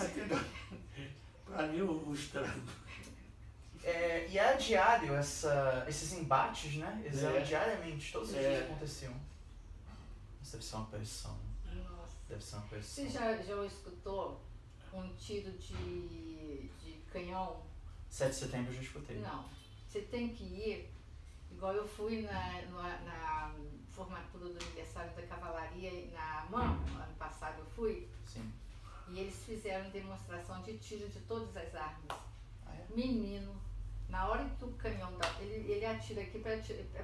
Pra mim o, o estrago.
É, e era diário essa, esses embates, né? Eles eram
É.
diariamente, todos os
É.
dias aconteciam. Isso deve ser uma pressão.
Nossa.
Deve ser uma pressão.
Você já, já escutou um tiro de, de canhão
7 de setembro eu já escutei.
Não. Você tem que ir, igual eu fui na, na, na formatura do aniversário da cavalaria na MAM, ano passado eu fui,
Sim.
e eles fizeram demonstração de tiro de todas as armas.
Ah, é?
Menino, na hora que o canhão dá, ele, ele atira aqui para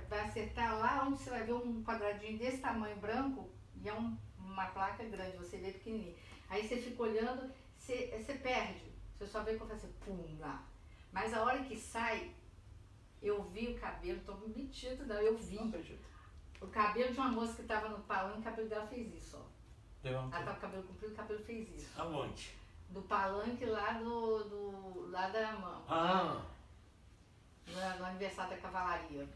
vai acertar lá onde você vai ver um quadradinho desse tamanho branco e é um- uma placa grande, você vê pequenininho. Aí você fica olhando, você, você perde. Você só vê faz assim, pum, lá. Mas a hora que sai, eu vi o cabelo, tô metido, não, eu vi.
Não.
O cabelo de uma moça que estava no palanque, o cabelo dela fez isso, ó. Ela tava com o cabelo comprido, o cabelo fez isso.
Aonde?
Do palanque lá do, do lá da mão.
Ah,
no, aniversário da cavalaria.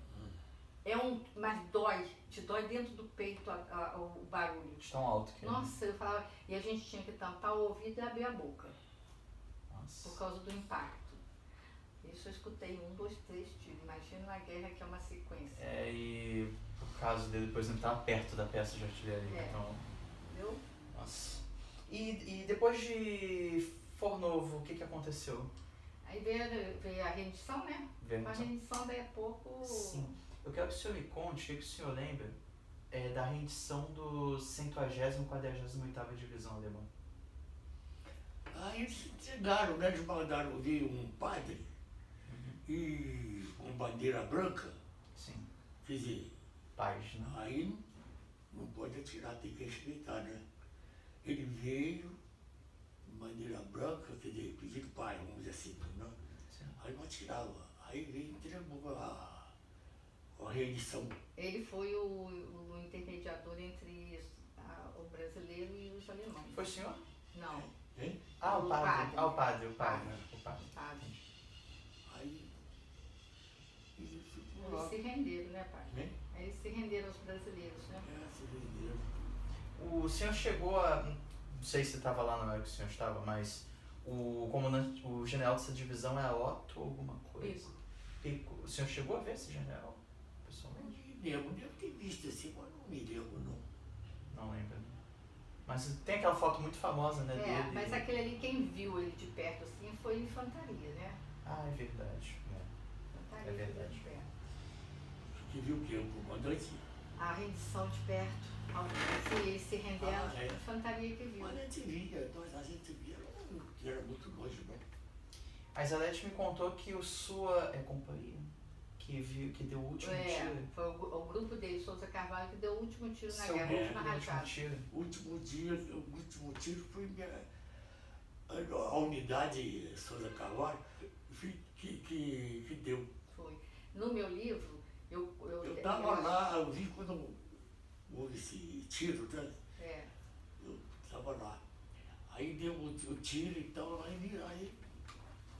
É um, mas dói, te dói dentro do peito a- a- o barulho.
De tão alto que é.
Nossa, eu falava, e a gente tinha que tampar o ouvido e abrir a boca, por
Nossa.
causa do impacto. Isso eu escutei um, dois, três tiros. Imagina na guerra que é uma sequência.
É, e por caso dele, por exemplo, estava perto da peça de artilharia.
É.
Então,
Viu?
nossa. E, e depois de For Novo, o que, que aconteceu?
Aí veio, veio a rendição, né?
Veio
A rendição daí a pouco.
Sim. Eu quero que o senhor me conte o que, o senhor lembra é, da rendição do 140 48 Divisão Alemã.
Aí eles chegaram, né? Eles mandaram vir um padre e com bandeira branca,
Sim.
quer dizer,
Paz, né?
aí não pode atirar, tem que respeitar, né? Ele veio, bandeira branca, quer dizer, pedindo paz, vamos dizer assim, né?
Sim.
Aí não atirava. Aí veio e entregou a, a reedição.
Ele foi o, o intermediador entre a- o brasileiro e os alemães.
Foi o senhor?
Não,
Hein?
Ah, o
O
padre.
padre.
Ah, o padre, o padre.
Padre.
né? O padre.
padre.
Aí eles
se renderam, né, pai?
Né?
Eles se renderam aos brasileiros, né?
É, se venderam.
O senhor chegou a. Não sei se estava lá na hora que o senhor estava, mas o comandante, o general dessa divisão é Otto alguma coisa?
Pico.
Pico. O senhor chegou a ver esse general?
Não
Pessoalmente?
me lembro, devo ter visto assim, mas não me lembro não.
Não lembro. Mas tem aquela foto muito famosa, né,
É,
dele.
mas aquele ali, quem viu ele de perto assim, foi infantaria, né?
Ah, é verdade. É.
Infantaria
É verdade.
Que viu o que? O comandante?
A rendição de perto, se eles se rendendo,
Ah, é.
infantaria que viu.
Mas a gente via, nós a gente via, não era muito longe, não.
A Isalete me contou que o sua é companhia, que viu, que deu o último
É,
tiro.
foi o, o grupo dele, Souza Carvalho, que deu o último tiro na
Seu
guerra, a
grupo
última
o último tiro.
O último dia, o último tiro foi minha, a, a unidade Souza Carvalho que, que, que, que deu.
Foi. No meu livro, eu. Eu,
Eu estava lá, eu vi quando houve esse tiro, né?
É,
Eu estava lá. Aí deu o, o tiro e tal, aí, aí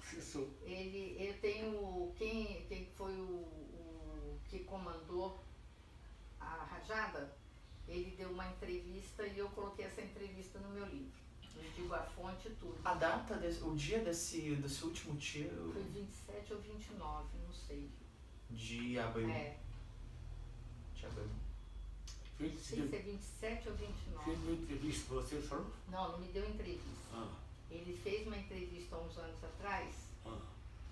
cessou.
ele, eu tenho. Quem, quem foi o, o que comandou a rajada, ele deu uma entrevista e eu coloquei essa entrevista no meu livro. Eu digo a fonte e tudo.
A data, desse, o dia desse, desse último tiro
Foi 27 ou 29, não sei.
De abril.
É,
De abril.
Se é 27 ou 29.
fez uma entrevista pra você, falou?
Não, não me deu entrevista.
Ah,
Ele fez uma entrevista há uns anos atrás
ah.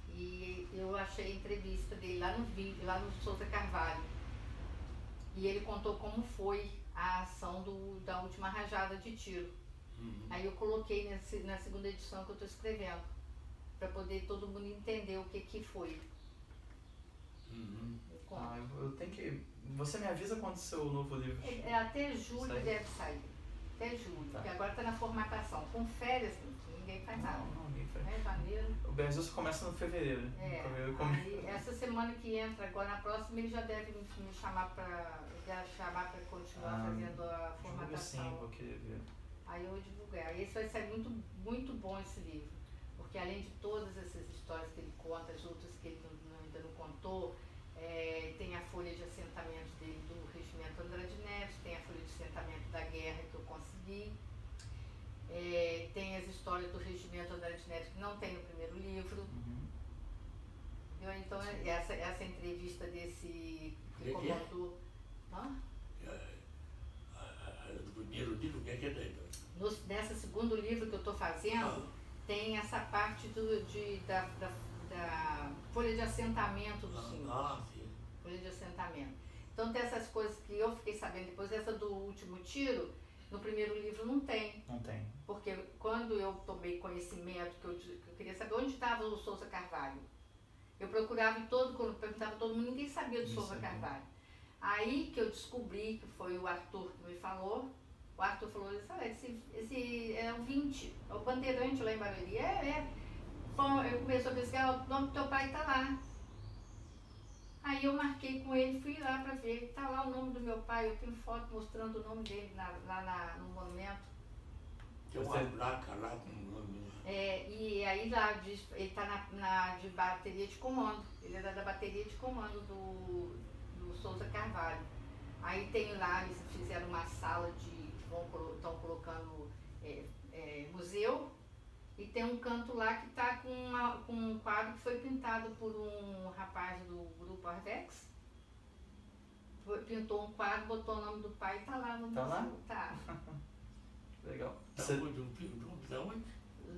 e eu achei a entrevista dele lá no vídeo, lá no Souza Carvalho. E ele contou como foi a ação do, da última rajada de tiro.
Uhum.
Aí eu coloquei nesse, na segunda edição que eu estou escrevendo, para poder todo mundo entender o que, que foi.
Uhum.
Ah, eu, eu tenho que. Você me avisa quando o seu novo livro.
É, é até julho
Sai.
deve sair. Até julho,
Tá.
porque agora está na formatação. Com férias, ninguém faz nada.
Não, não, ninguém faz.
Né? Janeiro.
O Brasil começa no fevereiro.
É,
Eu come-
aí, essa semana que entra, agora na próxima, ele já deve me, chamar para chamar para continuar
Ah,
fazendo a
Divulga sim,
formatação.
vou querer ver.
Aí eu vou divulgar. Esse vai ser muito, muito bom esse livro. Porque além de todas essas histórias que ele conta, as outras que ele não- não contou, é, tem a folha de assentamento dele do Regimento Andrade Neves, tem a folha de assentamento da guerra que eu consegui. É, tem as histórias do Regimento Andrade Neves que não tem no primeiro livro.
Uhum.
Eu, então, essa, essa entrevista desse que
é?
comandou.
A, a, do primeiro livro, o que é que é daí?
No, nesse segundo livro que eu estou fazendo, tem essa parte do, de, da, da, da folha de assentamento do senhor.
Ah, sim.
Folha de assentamento. Então tem essas coisas que eu fiquei sabendo depois, essa do último tiro, no primeiro livro não tem.
Não tem.
Porque quando eu tomei conhecimento, que eu, que eu queria saber onde estava o Souza Carvalho, eu procurava em todo, quando perguntava a todo mundo, ninguém sabia do Souza. Carvalho. Aí que eu descobri, que foi o Arthur que me falou, o Arthur falou, "Ah, esse, esse é o 20, é o bandeirante lá em Barueri. É, é. Bom, eu comecei a pesquisar, o nome do teu pai tá lá. Aí eu marquei com ele, fui lá para ver, tá lá o nome do meu pai, eu tenho foto mostrando o nome dele na- lá na- no monumento.
Tem uma placa lá com o nome. lá.
É, e aí lá diz, ele está na, na- de bateria de comando. Ele era da bateria de comando do, do Souza Carvalho. Aí tem lá, eles fizeram uma sala de. estão colocando é, é, museu. E tem um canto lá que está com, uma- com um quadro que foi pintado por um rapaz do grupo Arvex. Foi- Pintou um quadro, botou o nome do pai e tá lá no
Tá lá?
museu. Tá.
Legal.
Da
Você-
Da onde?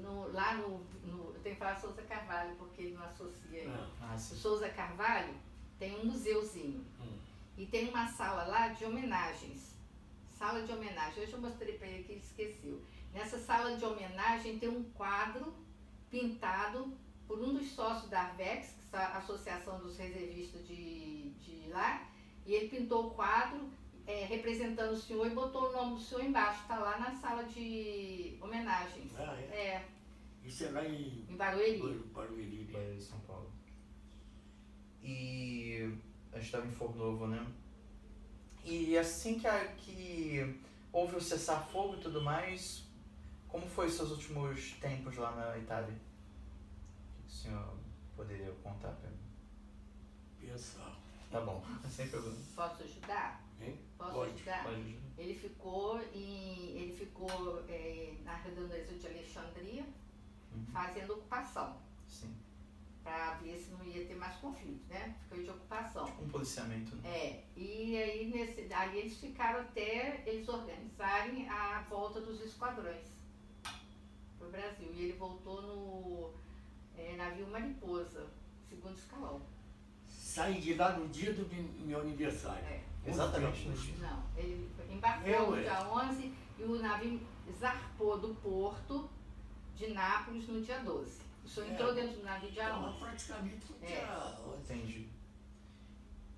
No- lá no, no. Eu tenho que falar Souza Carvalho, porque ele não associa aí.
Ah,
Ah.
Souza Carvalho tem um museuzinho.
hum.
E tem uma sala lá de homenagens. Sala de homenagem. Hoje eu mostrei para ele que ele esqueceu. Nessa sala de homenagem tem um quadro pintado por um dos sócios da Arvex, que é a Associação dos Reservistas de, de lá. E ele pintou o quadro é, representando o senhor e botou o nome do senhor embaixo. Está lá na sala de homenagens.
Ah, é.
É,
Isso é lá em
em Barueri.
Baru- Barueri. né?
De São Paulo. E a gente estava em Forno Novo, né? E assim que, a- que houve o cessar-fogo e tudo mais, como foi os seus últimos tempos lá na Itália? O que o senhor poderia contar pra mim?
Pensar.
Tá bom, sem problema.
Posso ajudar?
Hein?
Posso
Pode.
ajudar?
Pode ajudar.
Ele ficou em, ele ficou é, na redondeza de Alexandria
Uhum.
fazendo ocupação
Sim.
para ver se não ia ter mais conflito, né? Ficou de ocupação.
Um policiamento, né?
É, e aí nesse, aí eles ficaram até eles organizarem a volta dos esquadrões para o Brasil. E ele voltou no é, navio Mariposa, segundo escalão.
Saí de lá no dia do meu aniversário.
É.
Exatamente.
Não, ele embarcou
É,
no dia 11 e o navio zarpou do porto de Nápoles no dia 12. O senhor
É.
entrou dentro do navio dia
Então,
11.
praticamente no
É.
dia 11.
Entendi.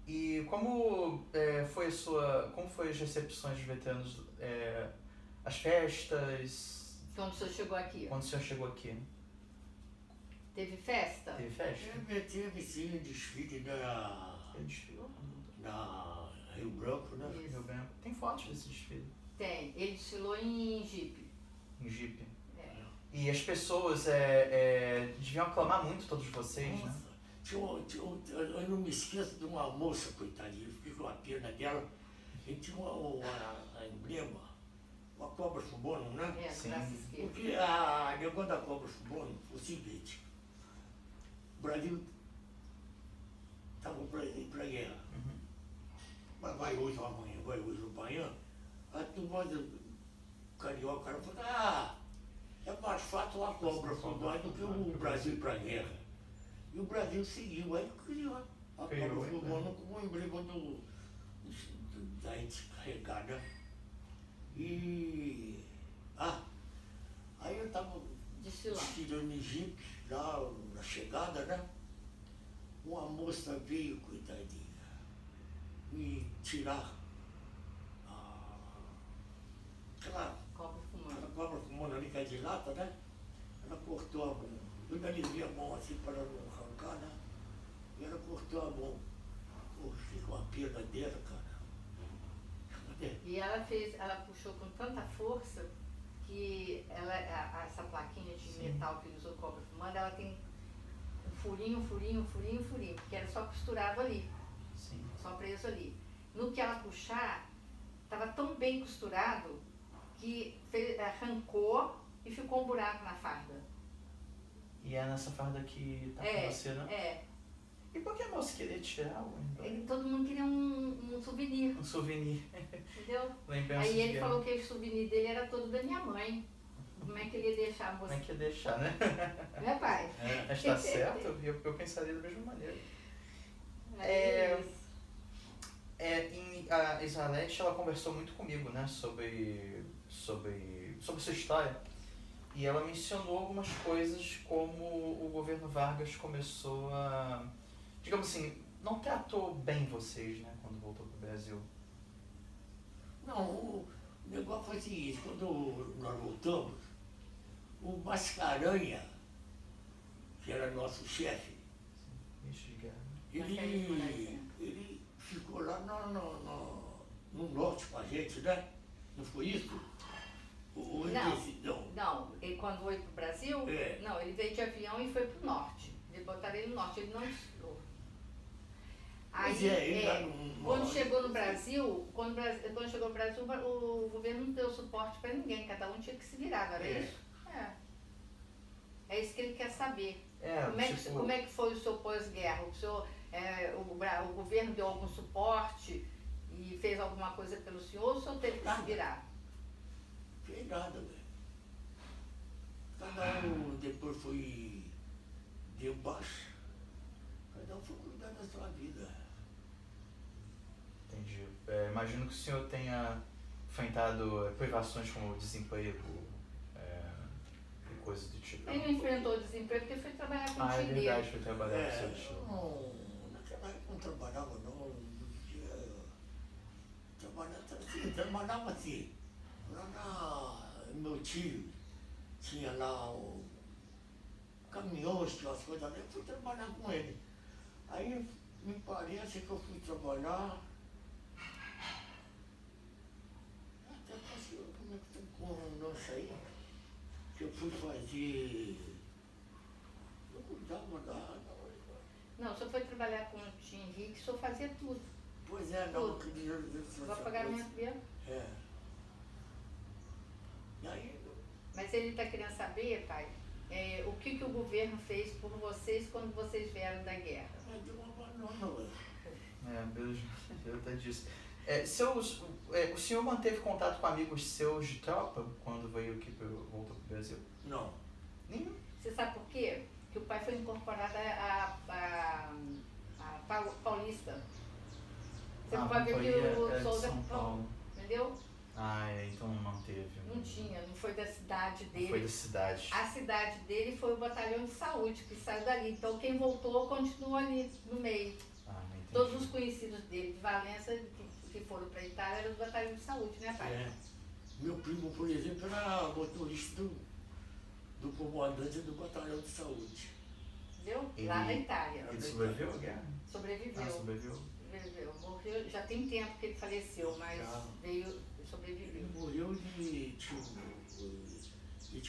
E como é, foi a sua. Como foi as recepções dos veteranos? é, as festas?
Quando o senhor chegou aqui,
Quando o senhor chegou aqui?
teve festa?
Teve festa?
Teve, teve sim um desfile
Ele desfilou?
na Rio Branco, né?
Isso.
Rio Branco. Tem fotos desse desfile
Tem. Ele desfilou em Jeep.
em Jeep.
É.
E as pessoas é, é, deviam aclamar muito todos vocês, né?
Nossa, tinha um- tinha um- eu eu não me esqueço de uma moça, coitadinha, eu fiquei com a pena dela. E tinha uma, uma, a emblema, uma cobra fumando, né?
É,
Sim.
braço esquerdo.
Porque a negócio da cobra fumando foi o seguinte, o Brasil estava para ir para a guerra.
Uhum.
Mas vai hoje ou amanhã, vai hoje ou amanhã, a turma carioca ela falou, ah, é mais fácil uma cobra fumar do que o Brasil ir para a guerra. E o Brasil seguiu, aí criou a cobra
né?
fumando como emblema do, da gente carregar, né? E. Ah, aí eu estava
Desfilando.
em Jeep, lá na chegada, né? Uma moça veio, coitadinha, me tirar a, aquela, aquela
fumando.
cobra fumando ali que é de lata, né? Ela cortou a mão. Eu ainda levei a mão assim para não arrancar, né? E ela cortou a mão. Pô, fica uma pena dela, cara.
E ela fez, ela puxou com tanta força que ela, a- a- essa plaquinha de
Sim.
metal que ele usou cobra fumando, ela tem um furinho, furinho, furinho, furinho, porque era só costurado ali.
Sim.
só preso ali. No que ela puxar, estava tão bem costurado que fez- arrancou e ficou um buraco na farda.
E é nessa farda que tá
É,
com você, né?
É,
E por que a moça queria tirar o emblema?
todo mundo queria um, um souvenir,
Um souvenir.
entendeu?
Lembrança
Aí ele falou que o souvenir dele era todo da minha mãe. Como é que ele ia deixar a
Como
moça?
é que ia deixar, né?
Meu pai.
É.
Mas tá certo, eu, eu pensaria da mesma maneira. É.
isso.
É, em, a Isalete, ela conversou muito comigo, né, sobre, sobre, sobre sua história. E ela mencionou algumas coisas como o governo Vargas começou a, digamos assim, não tratou bem vocês, né, quando voltou pro Brasil.
Não, o negócio foi o seguinte, quando nós voltamos, o Mascaranha, que era nosso chefe,
guerra.
ele, ele ficou lá no, no, no, no norte com a gente, né? Não foi isso? O, o
Não.
Não.
Não, ele quando foi pro Brasil,
É.
não, ele veio de avião e foi pro norte. Ele botaram ele no norte, ele não Aí,
é,
é, Quando chegou no Brasil, quando, quando chegou no Brasil, o governo não deu suporte para ninguém, cada um tinha que se virar, não era
É.
isso? É. É isso que ele quer saber.
É,
como, é que,
tipo,
como é que foi o seu pós-guerra? O, senhor, é, o, o governo deu algum suporte e fez alguma coisa pelo senhor ou o senhor teve que se virar?
Fiquei nada, velho. Cada um depois foi deu baixo. Cada um foi cuidar da sua vida.
Entendi. É, imagino que o senhor tenha enfrentado privações como desemprego é, e coisas do tipo.
Ele não enfrentou o desemprego porque foi trabalhar com o
Ah, é verdade, foi trabalhar com
É,
seu
eu
tio.
não, naquela época eu não trabalhava não. Trabalhava assim, trabalhava assim. Lá na, meu tio tinha lá o caminhões, tinha as coisas ali, eu fui trabalhar com ele. Aí me parece que eu fui trabalhar. Até posso, como é que não sei, que eu fui fazer. Eu cuidava da.
Não, o senhor foi trabalhar com o tio Henrique, o senhor fazia tudo.
Pois é, não, eu queria.
O pagamento mesmo.
É. E aí,
Mas ele está querendo saber, pai, é, o que, que o governo fez por vocês quando vocês vieram da guerra.
uma banana, ué.
É, beijo. Eu até disse. É, seus, é, o senhor manteve contato com amigos seus de tropa quando veio aqui pro, voltou pro Brasil?
Não.
Nenhum.
Você sabe por quê? Que o pai foi incorporado a, a, a Pau- Paulista. Você
Ah,
não pode ver que o
é
Souza.
São Paulo.
Entendeu?
Ah, é, então não manteve.
Não tinha, não foi da cidade
Não
dele.
foi da cidade.
A cidade dele foi o batalhão de saúde que saiu dali. Então quem voltou continuou ali no meio.
Ah, não entendi.
Todos os conhecidos dele de Valença que, que foram para a Itália eram do batalhão de saúde, né, pai?
É. Meu primo, por exemplo, era motorista do, do comandante do batalhão de saúde.
Entendeu?
Ele-
Lá na Itália.
Ele sobreviveu à guerra?
Sobreviveu.
Ah, sobreviveu.
Sobreviveu. Morreu, já tem tempo que ele faleceu, mas
Já.
veio,
Ele
sobreviveu.
morreu de. Ele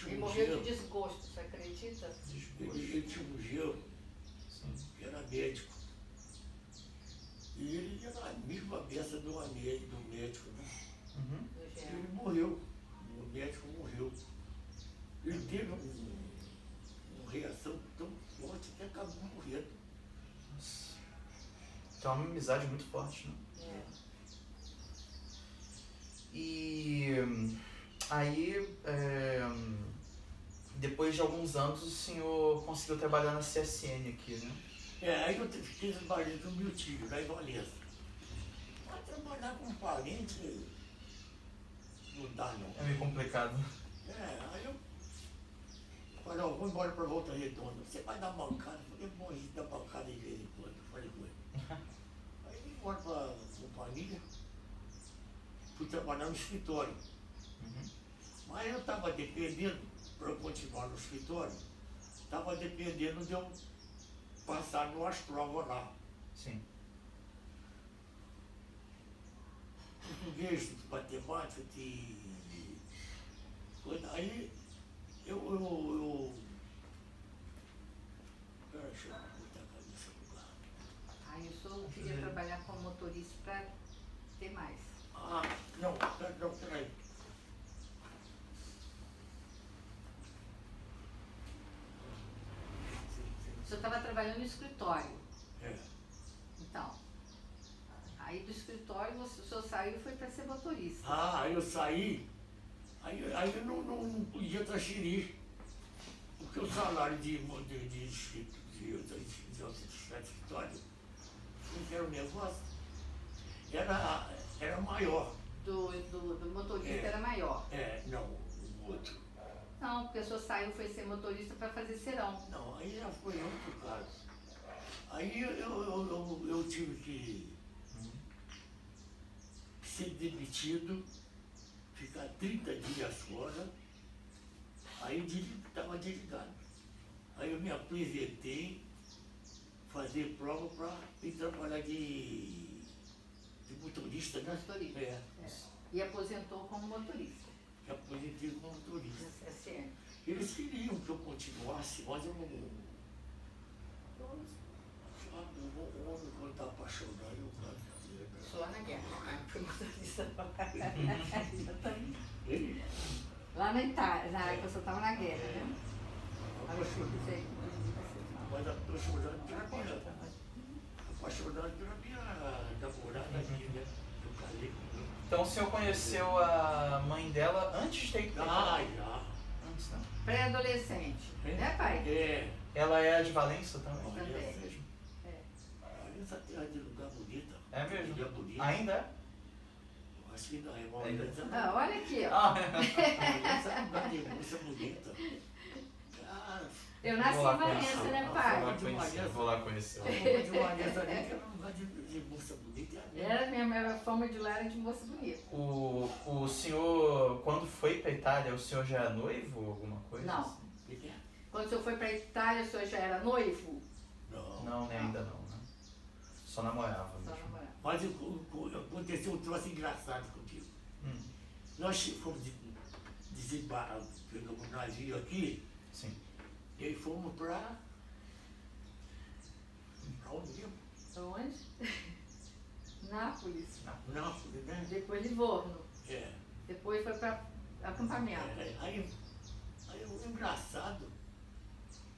Ele
um
morreu
gelo.
de desgosto, você acredita?
Ele, ele tinha um gelo, era médico. E ele era a mesma peça do, do médico, né?
Uhum.
Ele morreu. O médico morreu. Ele teve um, uma reação tão forte que acabou morrendo.
Nossa. Então é uma amizade muito forte, né?
É.
E aí, é, depois de alguns anos, o senhor conseguiu trabalhar na CSN aqui, né?
É, aí eu fiquei trabalhando com meu tio, em Valença. Mas trabalhar com parente não dá não.
É meio complicado.
É, aí eu falei, ó, vou embora pra Volta Redonda. Você vai dar bancada? Eu falei, bom, a gente dá bancada de vez em quando. Eu Falei. Aí eu vim embora pra companhia, fui trabalhar no escritório.
Uhum.
Mas eu estava dependendo, para eu continuar no escritório, estava dependendo de eu passar numas provas lá.
Sim.
Português, matemática, de coisa. Aí eu. eu, eu... Pera, deixa eu botar a cabeça no lugar.
Aí o senhor queria
É.
trabalhar como motorista para ter mais.
Ah, não, não, peraí.
O senhor estava trabalhando no escritório.
É.
Então. Aí do escritório o senhor saiu e foi para ser motorista.
Ah, aí eu saí, aí, aí eu não, não, não podia transferir, porque o salário de, de, de, de, escritório, que era o negócio, era, era maior.
Do, do, do motorista
É.
era maior.
É, não, o outro.
Não, porque o senhor saiu e foi ser motorista para fazer serão.
Não, aí já foi outro caso. Aí eu, eu, eu, eu tive que ser demitido, ficar 30 dias fora, aí estava desligado. Aí eu me apresentei, fazer prova para ir trabalhar de, de motorista, né?
Motorista.
É,
É. E aposentou como motorista.
me aposentei como motorista. Que eu continuasse, mas eu não. Eu, sabe, o homem quando está apaixonado, eu né?
Só na guerra. Foi motorista Lá na Itália, na época você estava na guerra, né?
apaixonado,
Sei.
mas apaixonado pela minha. Apaixonado pela minha namorada aqui, né? Eu casei com ela.
Então o senhor conheceu a mãe dela antes de ter pra
Ah, já.
Pré-adolescente,
É.
né pai?
É.
Ela é de Valência também?
Olha,
Também.
É mesmo?
olha essa terra de lugar bonita.
É mesmo?
Ilha bonita.
Ainda é?
Eu Acho que não é uma
Ainda.
Aliança.
Ah, olha aqui, ó.
Ah,
Aliança é um lugar de moça bonita. Ah,
Eu nasci
Vou
em
conhecer.
né,
vou
pai?
lá conhecer, vou lá conhecer.
era um lugar de, de moça bonita.
Era minha, minha fama de lá era de moça bonita.
O, o senhor, quando foi pra Itália, o senhor já era noivo ou alguma coisa?
Não.
assim?
É?
Quando o senhor foi pra Itália, o senhor já era noivo?
Não.
Não, nem ainda não, né? Só namorava
Só
mesmo.
namorava.
Mas aconteceu um troço engraçado comigo.
Hum,
Nós fomos de- desembarcar, pegamos um navio aqui. E aí fomos pra. pra onde mesmo?
Pra onde? Nápoles.
Nápoles, né?
Depois Livorno.
É.
Depois foi pra acampamento.
É, aí, aí o engraçado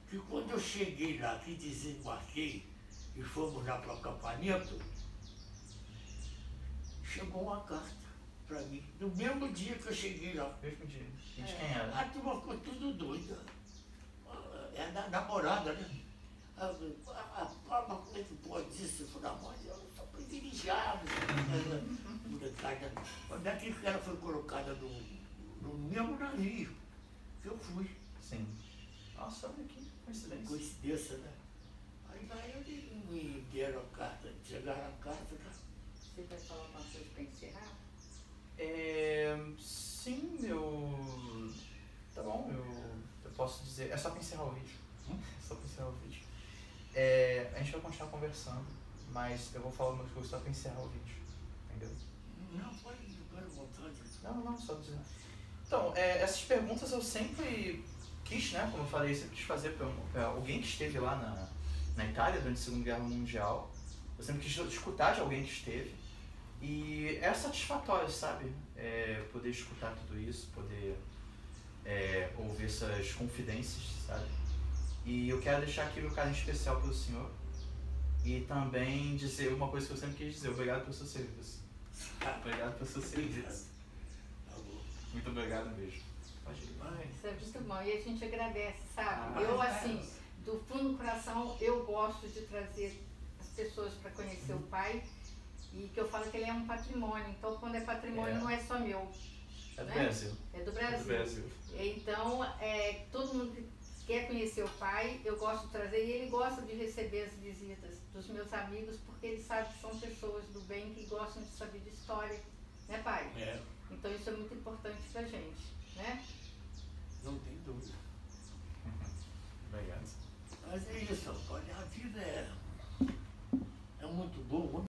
que quando eu cheguei lá, que desembarquei e fomos lá para o acampamento, chegou uma carta para mim, no mesmo dia que eu cheguei lá.
Mesmo dia. De
É.
quem era?
A turma ficou tudo doida. É da namorada, né? A, a, a, como é que pode isso? Mas eu sou privilegiado. Molecada. Quando é que ela foi colocada no, no mesmo navio que eu fui?
Sim. Nossa, olha que coincidência.
Coincidência, né? Aí lá eles me deram a carta, chegaram a carta, né?
Você vai falar uma coisa pra encerrar?
É, sim, eu. Tá bom, eu, eu posso dizer. É só pra encerrar o vídeo.
Hum?
É só pra encerrar o vídeo. É, a gente vai continuar conversando, mas eu vou falar umas coisas só pra encerrar o vídeo. Entendeu?
Não, pode, vontade.
Não, não, só dizer. Então, é, essas perguntas eu sempre quis, né? Como eu falei, sempre quis fazer pra, pra alguém que esteve lá na, na Itália durante a Segunda Guerra Mundial. Eu sempre quis escutar de alguém que esteve. E é satisfatório, sabe? É, poder escutar tudo isso, poder é, ouvir essas confidências, sabe? E eu quero deixar aqui meu carinho especial pelo senhor. E também dizer uma coisa que eu sempre quis dizer. Obrigado pelo seu serviço. Obrigado pelo seu serviço.
Tá bom.
Muito obrigado mesmo. Pode ir.
Isso é muito bom. E a gente agradece, sabe?
Ah,
eu, assim, do fundo do coração, eu gosto de trazer as pessoas para conhecer o pai. E que eu falo que ele é um patrimônio. Então, quando é patrimônio,
É.
não é só meu,
É do
Né?
Brasil.
é do
É
Brasil.
do Brasil.
Então, é, todo mundo que quer conhecer o pai, eu gosto de trazer. E ele gosta de receber as visitas dos meus amigos, porque ele sabe que são pessoas do bem que gostam de saber de história. Né, pai?
É,
Então, isso é muito importante pra gente, né?
não tem dúvida.
Obrigado.
Mas é isso, olha, a vida é, é muito boa.